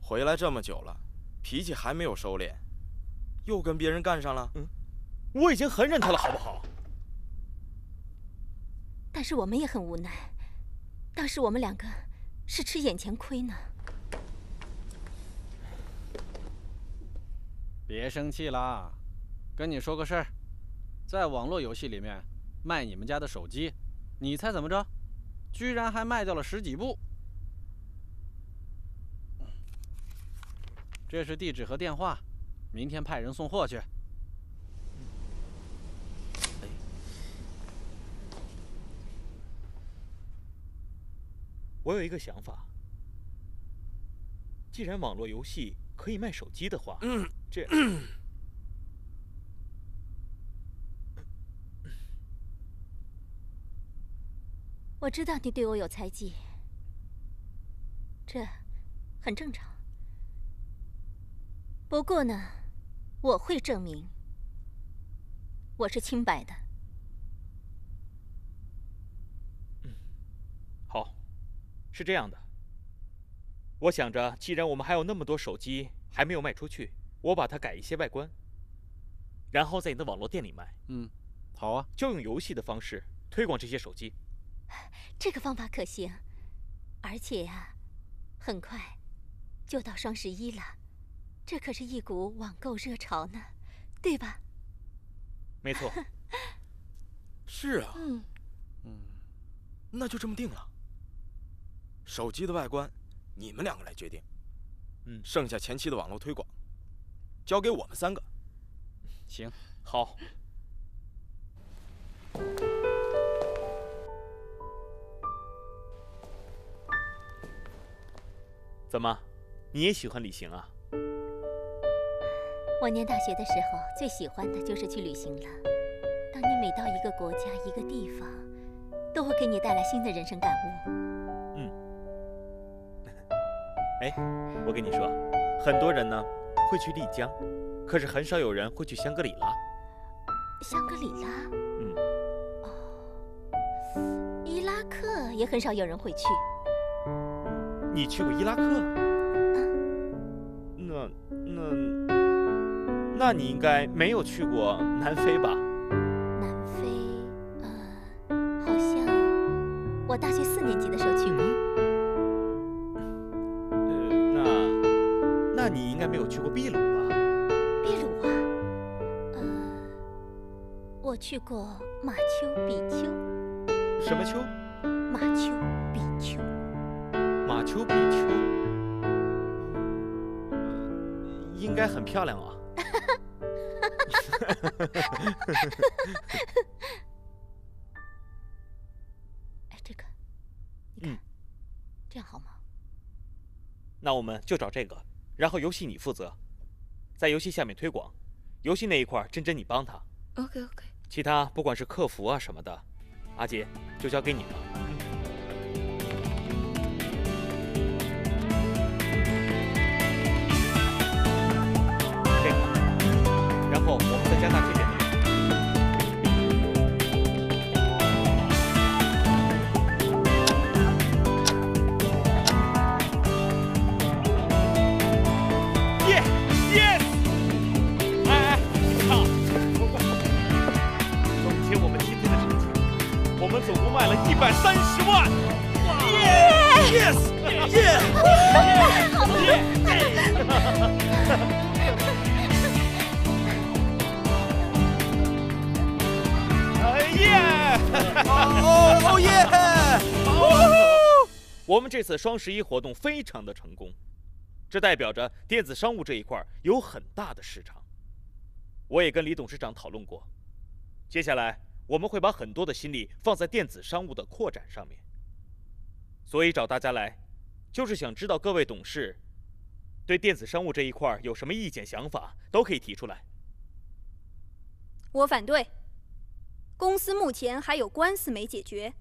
Speaker 20: 回来这么久了，脾气还没有收敛，又跟别人干上了。
Speaker 4: 嗯，我已经很忍他了，好不好？
Speaker 22: 但是我们也很无奈，当时我们两个是吃眼前亏呢。
Speaker 19: 别生气啦，跟你说个事儿，在网络游戏里面卖你们家的手机，你猜怎么着？居然还卖掉了十几部。这是地址和电话，明天派人送货去。
Speaker 4: 我有一个想法，既然网络游戏可以卖手机的话，这
Speaker 22: 我知道你对我有猜忌，这很正常。不过呢，我会证明我是清白的。
Speaker 4: 嗯好，是这样的。我想着，既然我们还有那么多手机还没有卖出去，我把它改一些外观，然后在你的网络店里卖。
Speaker 19: 嗯，好啊，
Speaker 4: 就用游戏的方式推广这些手机。(laughs)
Speaker 22: 这个方法可行，而且呀，很快就到双十一了，这可是一股网购热潮呢，对吧？
Speaker 4: 没错。(laughs)
Speaker 20: 是啊，
Speaker 5: 嗯
Speaker 19: 嗯，
Speaker 20: 那就这么定了。手机的外观，你们两个来决定。
Speaker 4: 嗯，
Speaker 20: 剩下前期的网络推广，交给我们三个。
Speaker 19: 行，
Speaker 4: 好。怎么，你也喜欢旅行啊？
Speaker 22: 我念大学的时候，最喜欢的就是去旅行了。当你每到一个国家、一个地方，都会给你带来新的人生感悟。
Speaker 4: 嗯。(laughs) 哎，我跟你说，很多人呢会去丽江，可是很少有人会去香格里拉。
Speaker 22: 香格里拉？
Speaker 4: 嗯。
Speaker 22: 哦，伊拉克也很少有人会去。
Speaker 4: 你去过伊拉克？那你应该没有去过南非吧？
Speaker 22: 南非，呃，好像我大学四年级的时候去过。
Speaker 4: 呃，那那你应该没有去过秘鲁吧？
Speaker 22: 秘鲁啊，呃，我去过马丘比丘。
Speaker 4: 什么丘？
Speaker 22: 马丘比丘。
Speaker 4: 马丘比丘，应该很漂亮啊。(laughs)
Speaker 22: 哎，这个，
Speaker 4: 嗯，
Speaker 22: 这样好吗？
Speaker 4: 那我们就找这个，然后游戏你负责，在游戏下面推广，游戏那一块珍珍你帮他。
Speaker 5: OK OK。
Speaker 4: 其他不管是客服啊什么的，阿杰就交给你了。后我们再加大这边这次双十一活动非常的成功，这代表着电子商务这一块有很大的市场。我也跟李董事长讨论过，接下来我们会把很多的心力放在电子商务的扩展上面。所以找大家来，就是想知道各位董事对电子商务这一块有什么意见想法，都可以提出来。
Speaker 6: 我反对。公司目前还有官司没解决，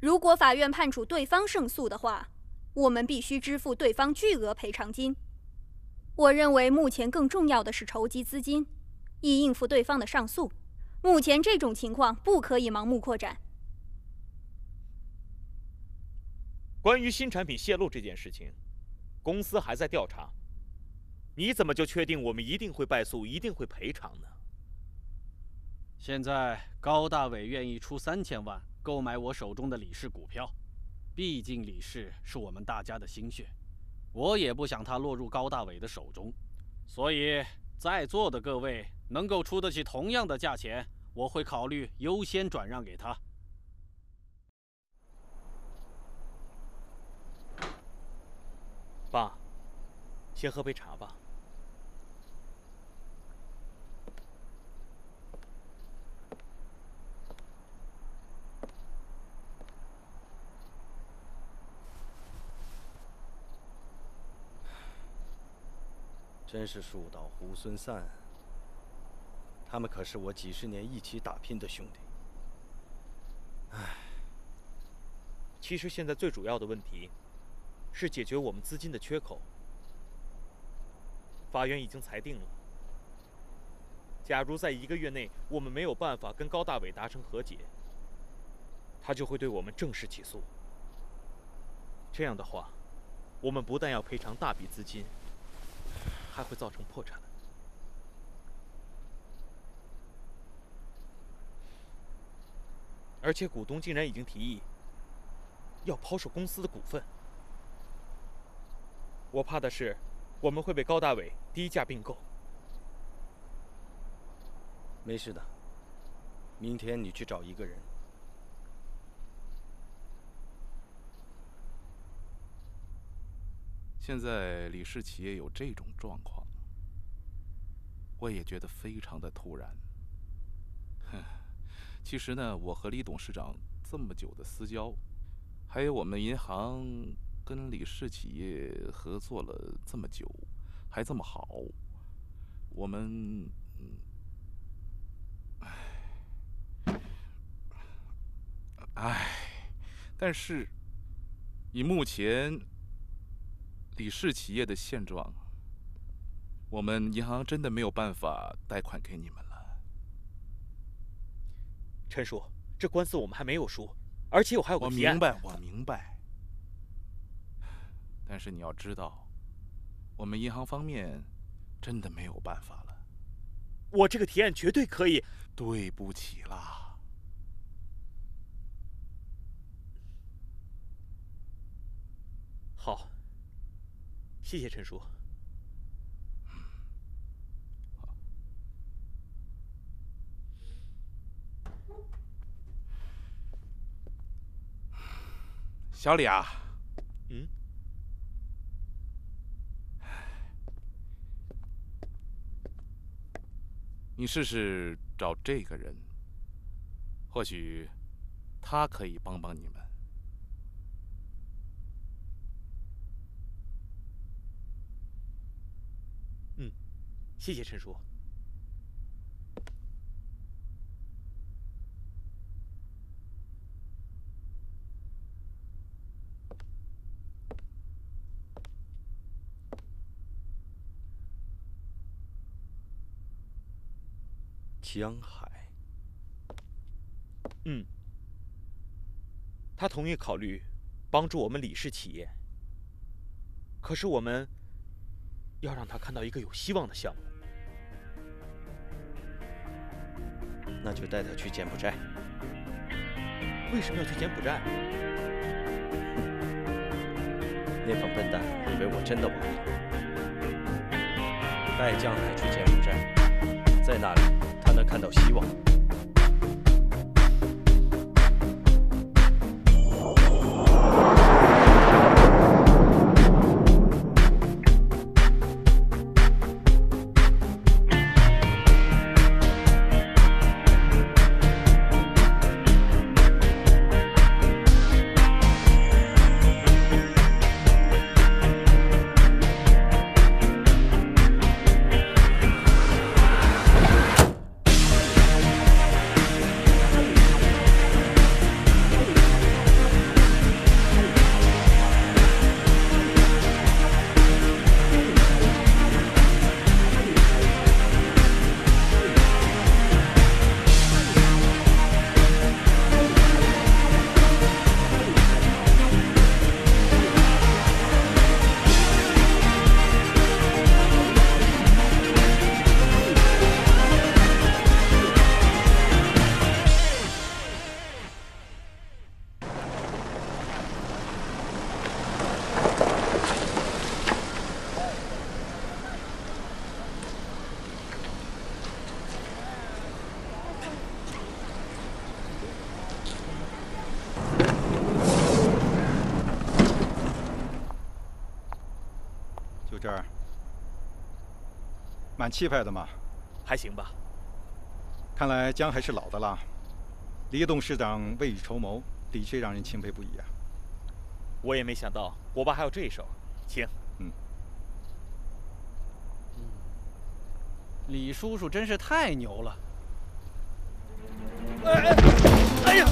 Speaker 6: 如果法院判处对方胜诉的话，我们必须支付对方巨额赔偿金。我认为目前更重要的是筹集资金，以应付对方的上诉。目前这种情况不可以盲目扩展。
Speaker 4: 关于新产品泄露这件事情，公司还在调查。你怎么就确定我们一定会败诉，一定会赔偿呢？
Speaker 19: 现在高大伟愿意出三千万购买我手中的李氏股票，毕竟李氏是我们大家的心血，我也不想他落入高大伟的手中，所以在座的各位能够出得起同样的价钱，我会考虑优先转让给他。
Speaker 4: 爸，先喝杯茶吧。
Speaker 8: 真是树倒猢狲散。他们可是我几十年一起打拼的兄弟。
Speaker 4: 唉，其实现在最主要的问题是解决我们资金的缺口。法院已经裁定了，假如在一个月内我们没有办法跟高大伟达成和解，他就会对我们正式起诉。这样的话，我们不但要赔偿大笔资金，还会造成破产。而且股东竟然已经提议要抛售公司的股份，我怕的是我们会被高大伟低价并购。
Speaker 8: 没事的，明天你去找一个人，
Speaker 24: 现在李氏企业有这种状况，我也觉得非常的突然。哼，其实呢，我和李董事长这么久的私交，还有我们银行跟李氏企业合作了这么久，还这么好，我们，唉，唉，但是以目前。李氏企业的现状，我们银行真的没有办法贷款给你们了。
Speaker 4: 陈叔，这官司我们还没有输，而且我还有个
Speaker 24: 我明白，我明白。但是你要知道，我们银行方面真的没有办法了。
Speaker 4: 我这个提案绝对可以。
Speaker 24: 对不起啦。
Speaker 4: 好。谢谢陈叔。
Speaker 24: 小李啊，
Speaker 4: 嗯，
Speaker 24: 你试试找这个人，或许他可以帮帮你们。
Speaker 4: 谢谢陈叔。
Speaker 8: 江海。
Speaker 4: 嗯，他同意考虑帮助我们李氏企业，可是我们要让他看到一个有希望的项目。
Speaker 8: 那就带他去柬埔寨。
Speaker 4: 为什么要去柬埔寨？
Speaker 8: 那帮笨蛋以为我真的完了。带江海去柬埔寨，在那里他能看到希望。
Speaker 9: 蛮气派的嘛，
Speaker 4: 还行吧。
Speaker 9: 看来姜还是老的辣。李董事长未雨绸缪，的确让人钦佩不已啊。
Speaker 4: 我也没想到国爸还有这一手，请。
Speaker 9: 嗯。
Speaker 19: 李叔叔真是太牛了。
Speaker 11: 哎哎，哎呀！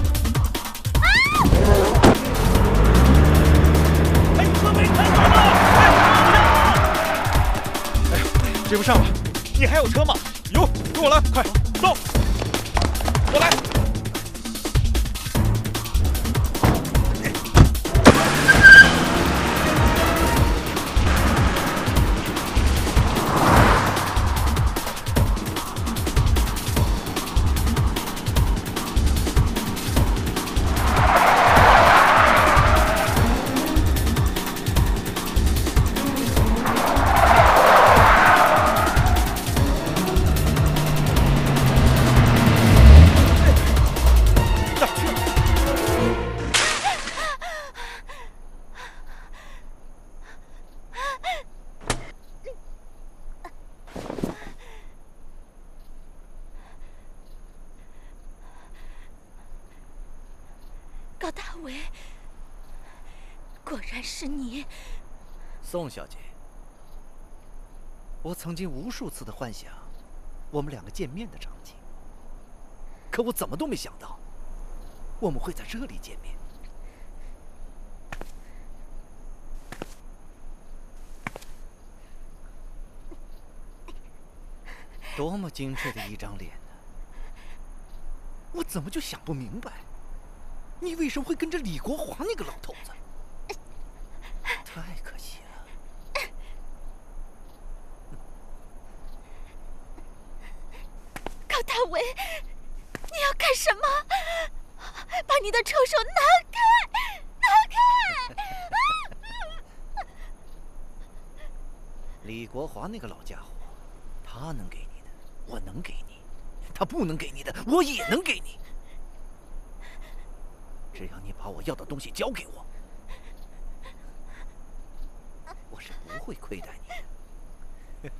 Speaker 11: 哎，车被开走了！
Speaker 9: 追不上了。
Speaker 4: 你还有车吗？
Speaker 9: 有，跟我来，快
Speaker 4: 走。我来。
Speaker 1: 宋小姐，我曾经无数次的幻想我们两个见面的场景，可我怎么都没想到我们会在这里见面。多么精致的一张脸呢！我怎么就想不明白，你为什么会跟着李国华那个老头子？太可惜了。
Speaker 22: 高阿伟，你要干什么？把你的臭手拿开！拿开！(laughs)
Speaker 1: 李国华那个老家伙，他能给你的，我能给你；他不能给你的，我也能给你。只要你把我要的东西交给我，我是不会亏待你的。(laughs)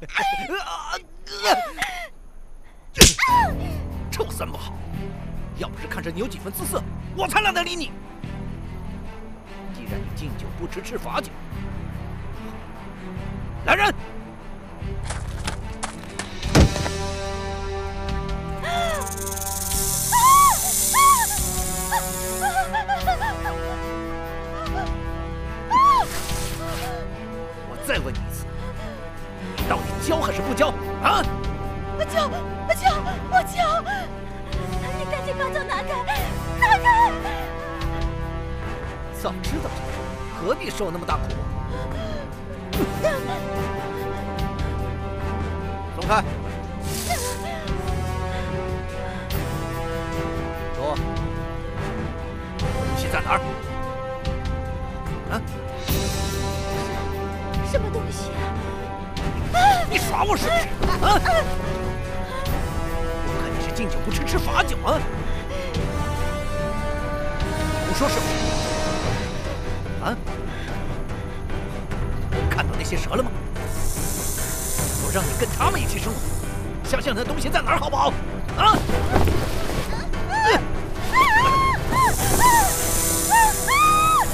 Speaker 1: (laughs) 臭三八！要不是看着你有几分姿色，我才懒得理你。既然你敬酒不吃吃罚酒，来人！我再问你一次，你到底交还是不交？啊？
Speaker 22: 我交，我求，你赶紧把脚拿开，拿开！
Speaker 1: 早知道这样，何必受那么大苦？松开！说，东西在哪儿？啊？
Speaker 22: 什么东西啊？
Speaker 1: 你耍我是不是？啊？敬酒不吃吃罚酒啊！胡说是不是？啊？看到那些蛇了吗？我让你跟他们一起生活，想想那东西在哪儿好不好？啊？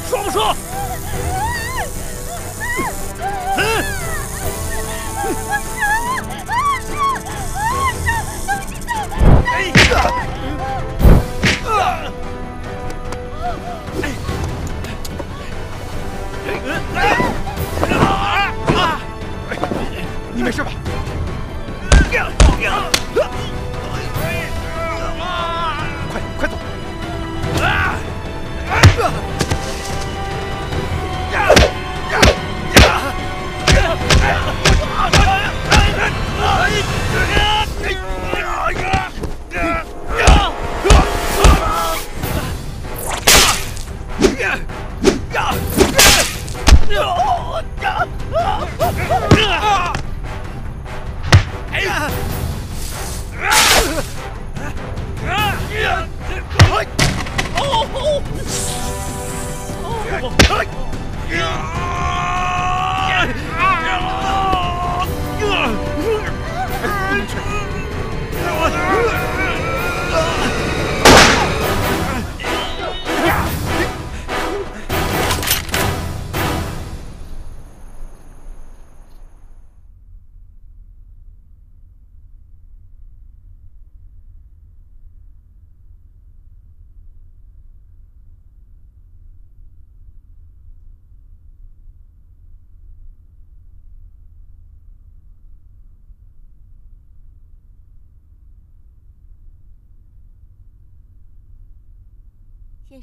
Speaker 1: 说不说？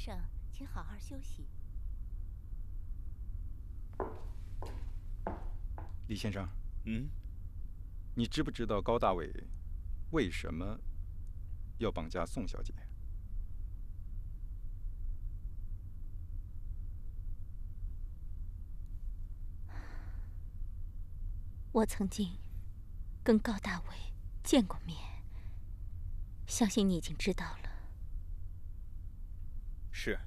Speaker 22: 生，请好好休息。
Speaker 9: 李先生，
Speaker 4: 嗯，
Speaker 9: 你知不知道高大伟为什么要绑架宋小姐？
Speaker 22: 我曾经跟高大伟见过面，相信你已经知道了。
Speaker 4: 是。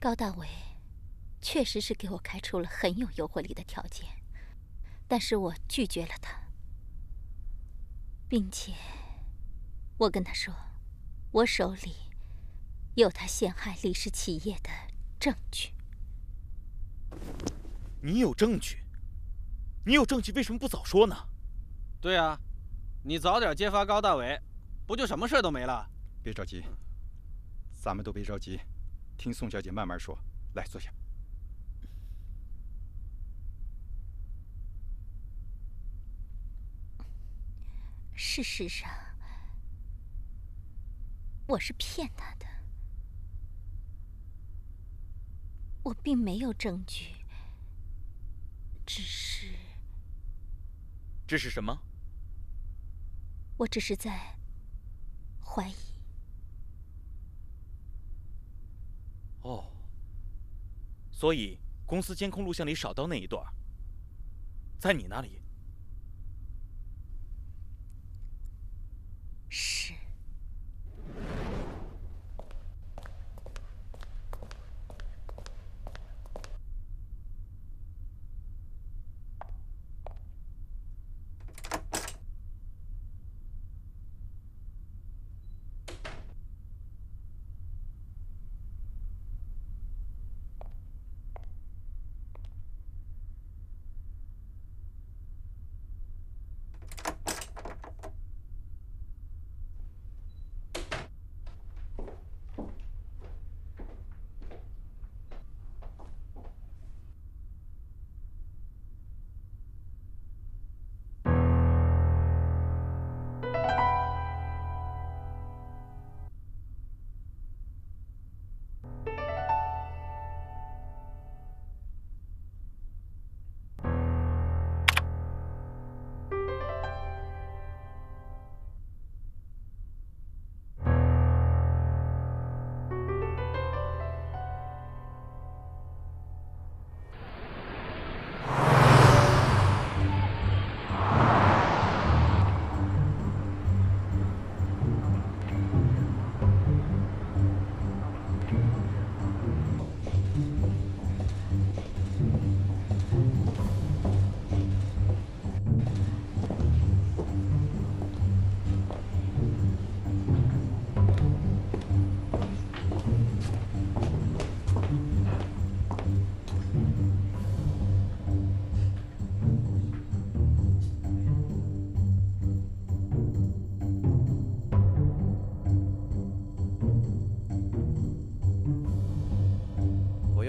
Speaker 22: 高大伟确实是给我开出了很有诱惑力的条件，但是我拒绝了他，并且我跟他说，我手里有他陷害李氏企业的证据。
Speaker 4: 你有证据？你有证据，为什么不早说呢？
Speaker 19: 对啊，你早点揭发高大伟，不就什么事都没了？
Speaker 9: 别着急，咱们都别着急，听宋小姐慢慢说。来，坐下。
Speaker 22: 事实上，我是骗他的，我并没有证据，只是……
Speaker 4: 这是什么？
Speaker 22: 我只是在怀疑。
Speaker 4: 哦，所以公司监控录像里少到那一段，在你那里。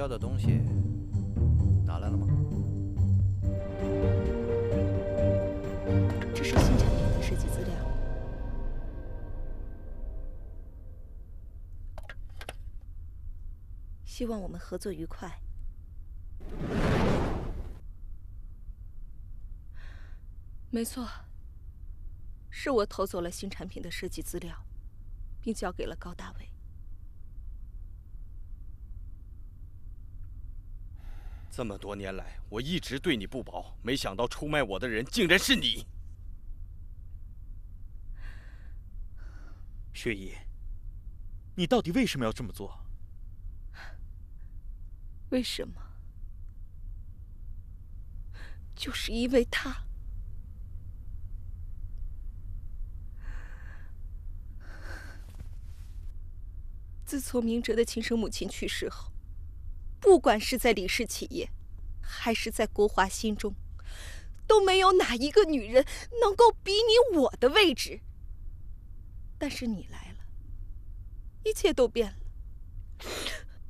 Speaker 25: 要的东西拿来了吗？
Speaker 26: 这是新产品的设计资料。
Speaker 15: 希望我们合作愉快。没错，是我偷走了新产品的设计资料，并交给了高大伟。
Speaker 8: 这么多年来，我一直对你不薄，没想到出卖我的人竟然是你。
Speaker 4: 雪姨，你到底为什么要这么做？
Speaker 15: 为什么？就是因为他。自从明哲的亲生母亲去世后，不管是在李氏企业，还是在国华心中，都没有哪一个女人能够比拟我的位置。但是你来了，一切都变了。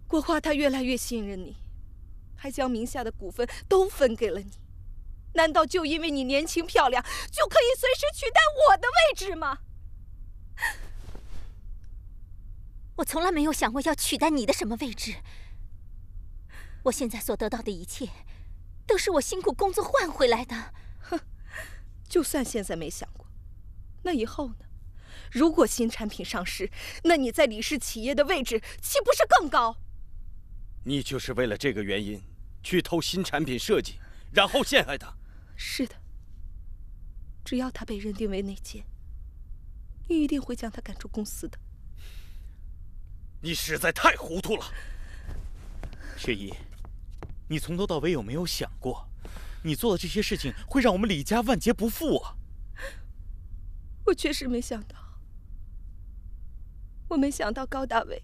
Speaker 15: 国华他越来越信任你，还将名下的股份都分给了你。难道就因为你年轻漂亮，就可以随时取代我的位置吗？
Speaker 22: 我从来没有想过要取代你的什么位置。我现在所得到的一切，都是我辛苦工作换回来的。
Speaker 15: 哼，就算现在没想过，那以后呢？如果新产品上市，那你在李氏企业的位置岂不是更高？
Speaker 8: 你就是为了这个原因，去偷新产品设计，然后陷害他。
Speaker 15: 是的。只要他被认定为内奸，你一定会将他赶出公司的。
Speaker 8: 你实在太糊涂了，(laughs)
Speaker 4: 雪姨，你从头到尾有没有想过，你做的这些事情会让我们李家万劫不复啊？
Speaker 15: 我确实没想到，我没想到高大伟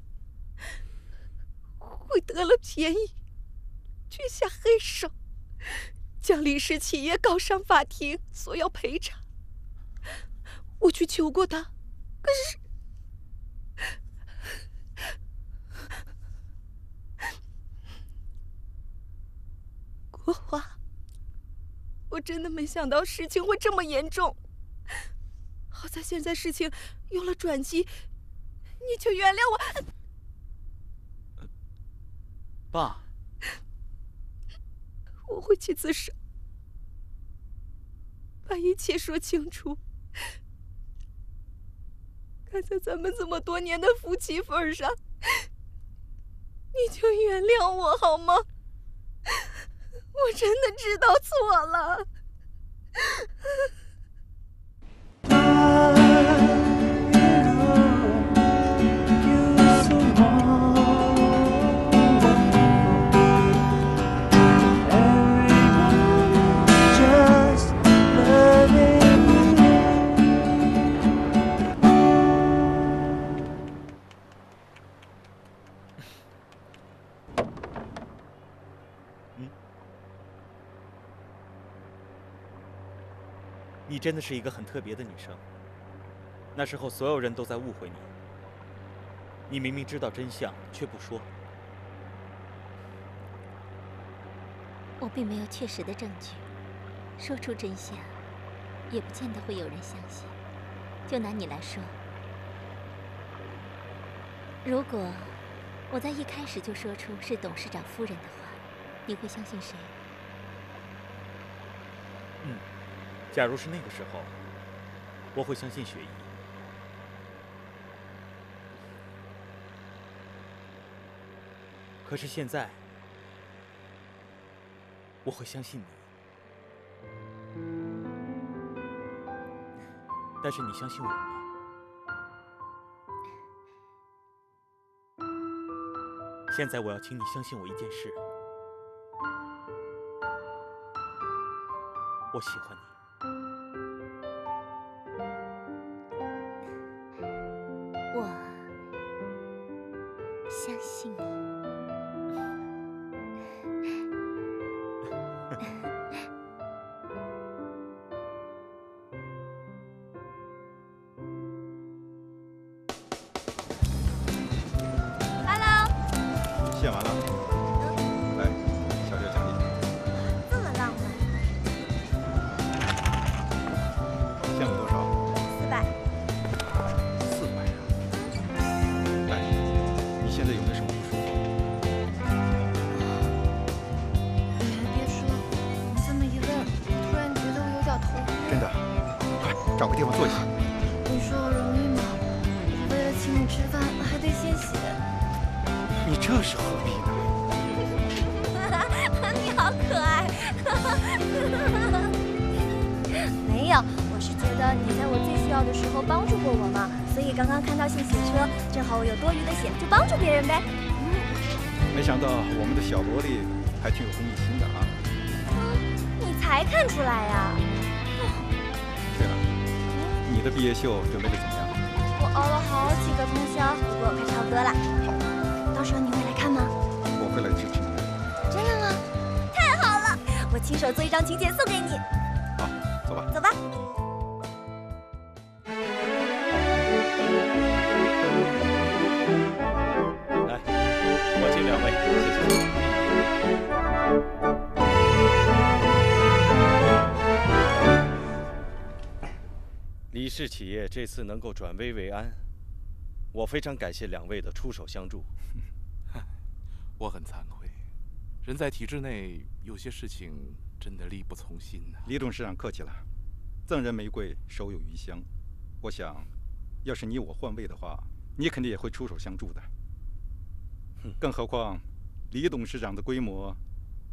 Speaker 15: 会得了便宜，却下黑手，将李氏企业告上法庭，索要赔偿。我去求过他，可是国华，我真的没想到事情会这么严重。好在现在事情有了转机，你就原谅我。
Speaker 5: 爸，(laughs)
Speaker 15: 我会去自首，把一切说清楚。看在咱们这么多年的夫妻份上，你就原谅我好吗？我真的知道错了。
Speaker 5: 真的是一个很特别的女生。那时候所有人都在误会你，你明明知道真相却不说。
Speaker 22: 我并没有确实的证据，说出真相，也不见得会有人相信。就拿你来说，如果我在一开始就说出是董事长夫人的话，你会相信谁？
Speaker 5: 嗯，假如是那个时候，我会相信雪姨。可是现在，我会相信你。但是你相信我吗？现在我要请你相信我一件事，我喜欢你。
Speaker 8: 次能够转危为安，我非常感谢两位的出手相助。(laughs)
Speaker 24: 我很惭愧，人在体制内，有些事情真的力不从心呐、
Speaker 9: 李董事长客气了，赠人玫瑰，手有余香。我想，要是你我换位的话，你肯定也会出手相助的。更何况，李董事长的规模，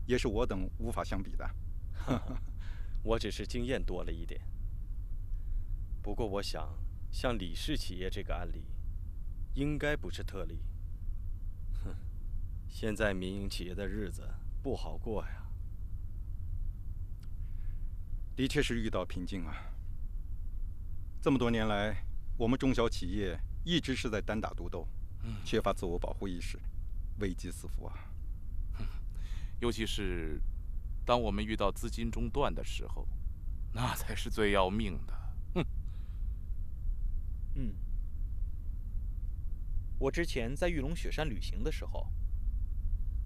Speaker 9: 也是我等无法相比的。
Speaker 8: 我只是经验多了一点。(laughs) 不过我想，像李氏企业这个案例，应该不是特例。哼，现在民营企业的日子不好过呀。
Speaker 9: 的确是遇到瓶颈啊。这么多年来，我们中小企业一直是在单打独斗，缺乏自我保护意识。危机四伏啊！
Speaker 24: 尤其是当我们遇到资金中断的时候，那才是最要命的。哼。
Speaker 4: 嗯，我之前在玉龙雪山旅行的时候，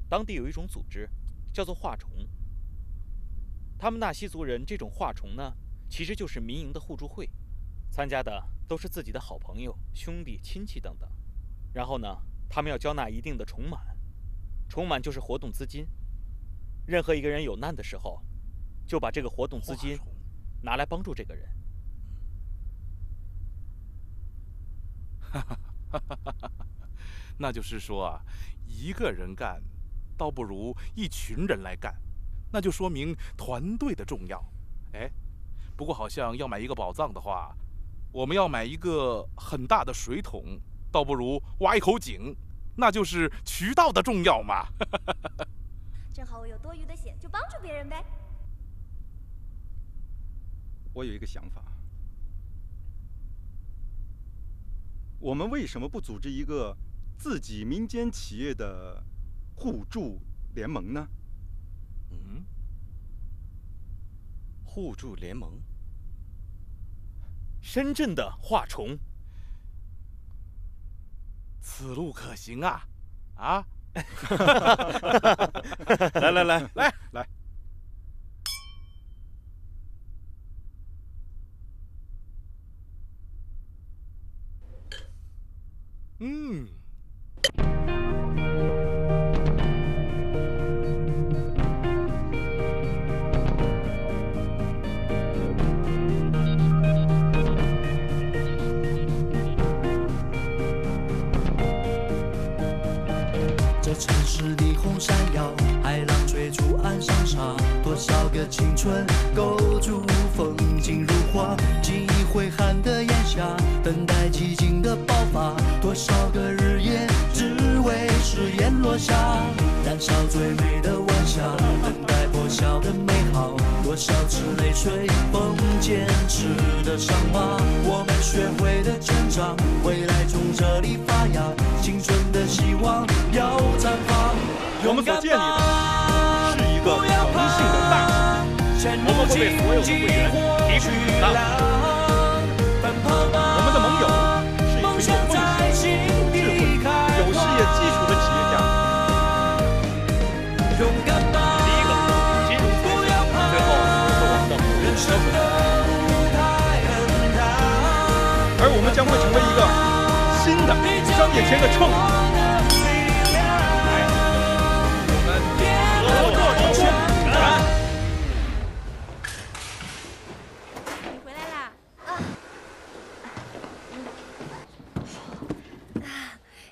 Speaker 4: 当地有一种组织，叫做化虫。他们纳西族人这种化虫呢，其实就是民营的互助会，参加的都是自己的好朋友、兄弟、亲戚等等。然后呢，他们要交纳一定的虫满，虫满就是活动资金。任何一个人有难的时候，就把这个活动资金拿来帮助这个人。(laughs)
Speaker 24: 那就是说啊，一个人干，倒不如一群人来干。那就说明团队的重要，哎，不过好像要买一个宝藏的话，我们要买一个很大的水桶，倒不如挖一口井，那就是渠道的重要嘛。(laughs)
Speaker 5: 正好我有多余的血，就帮助别人呗。
Speaker 9: 我有一个想法，我们为什么不组织一个自己民间企业的互助联盟呢？
Speaker 8: 嗯互助联盟，
Speaker 4: 深圳的化虫，
Speaker 24: 此路可行啊！啊！
Speaker 4: 来来来
Speaker 24: 来
Speaker 9: 来，
Speaker 24: 嗯。
Speaker 17: 这城市霓虹闪耀，海浪追逐岸上沙，多少个青春构筑风景如画，记忆挥汗的炎夏，多少个日夜只为誓言落下，燃烧最美的晚霞，等待破晓的美好，多少次泪水封坚持的伤疤，我们学会的成长，未来从这里发芽，青春的希望要绽放。
Speaker 9: 我们所建立的是一个诚信的大企业，我们会为所有的会员提供保障。我们的将会成为一个新的商业圈的创举。
Speaker 6: 你回来啦？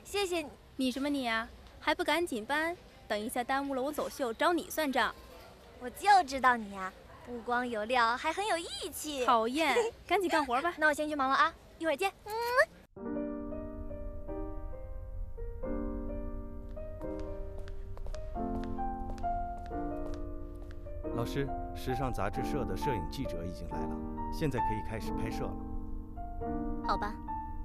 Speaker 5: 谢谢你。
Speaker 6: 你什么你呀、还不赶紧搬？等一下耽误了我走秀，找你算账。
Speaker 5: 我就知道你呀、不光有料，还很有义气。
Speaker 6: 讨厌，赶紧干活吧。(laughs)
Speaker 5: 那我先去忙了啊，一会儿见。嗯。
Speaker 8: 老师，时尚杂志社的摄影记者已经来了，现在可以开始拍摄了。
Speaker 2: 好吧，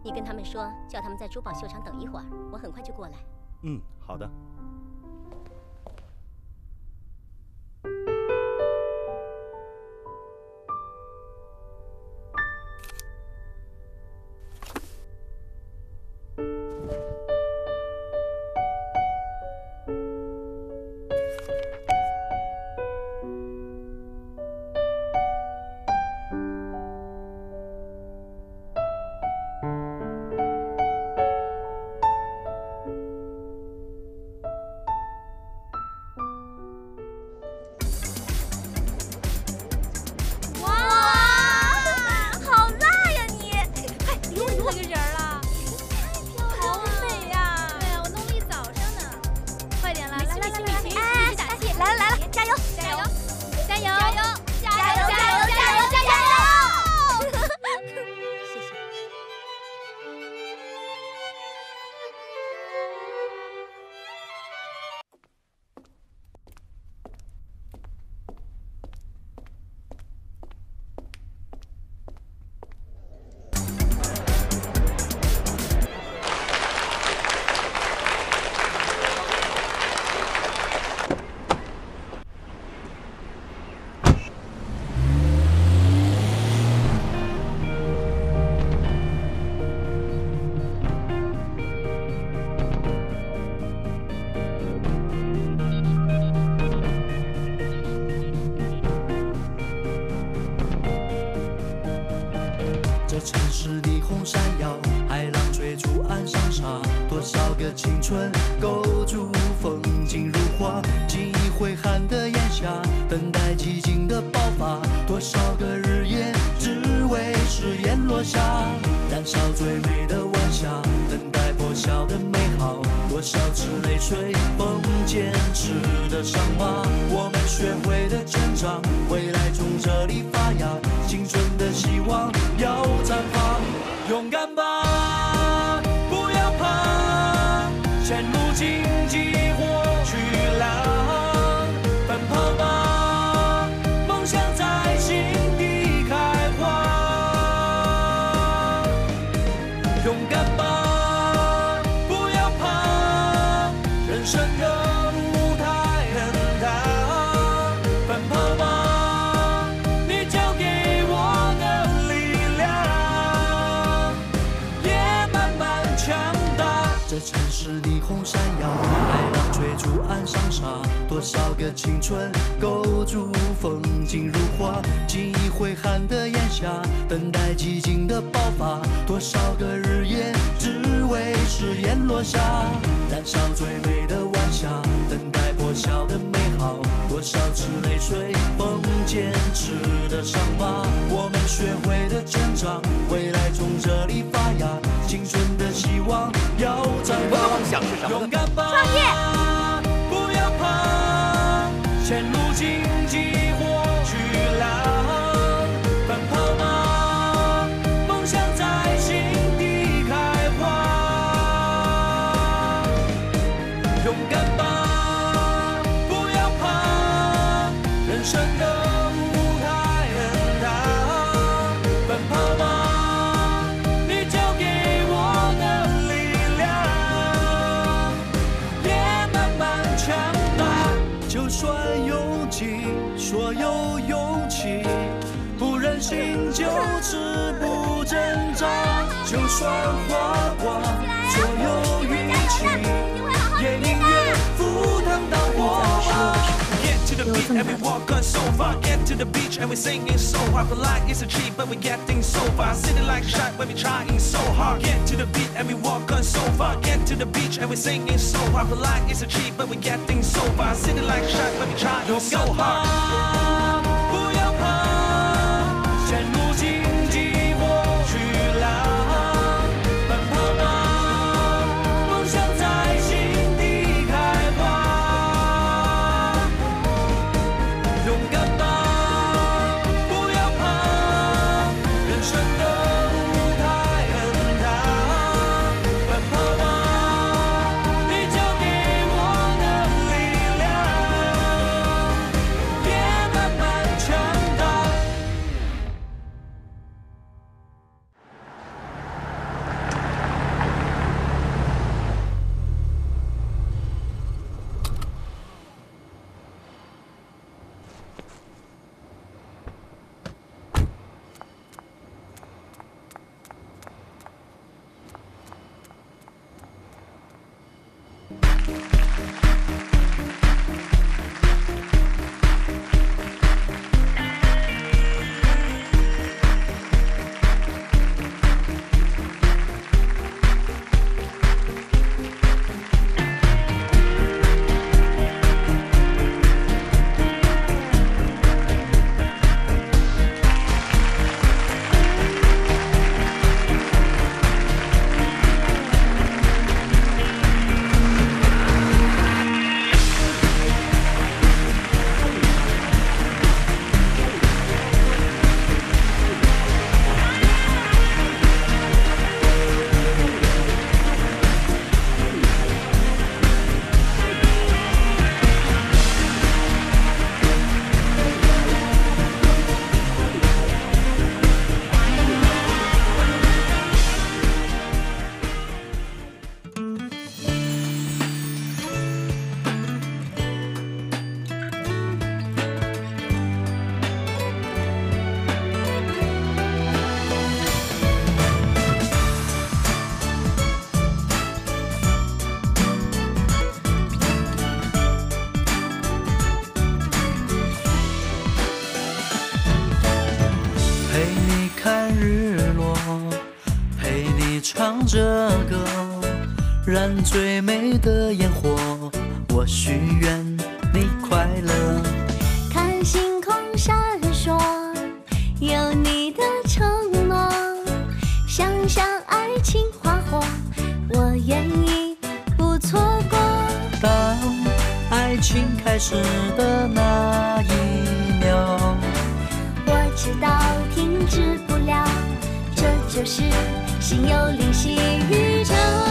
Speaker 2: 你跟他们说，叫他们在珠宝秀场等一会儿，我很快就过来。
Speaker 8: 嗯，好的。
Speaker 17: And we walk on so far, get to the beach and we sing so hard. For life is a treat, but we get things so far. Sitting like shot when we trying so hard. Get to the beat and we walk on so far. Get to the beach and we sing so hard. For life is a treat, but we get things so far. Sitting like shot when we trying so hard. 燃最美的烟火我许愿你快乐。
Speaker 27: 看星空闪烁有你的承诺想象爱情花火我愿意不错过。
Speaker 17: 当爱情开始的那一秒
Speaker 27: 我知道停止不了这就是心有灵犀
Speaker 17: 宇宙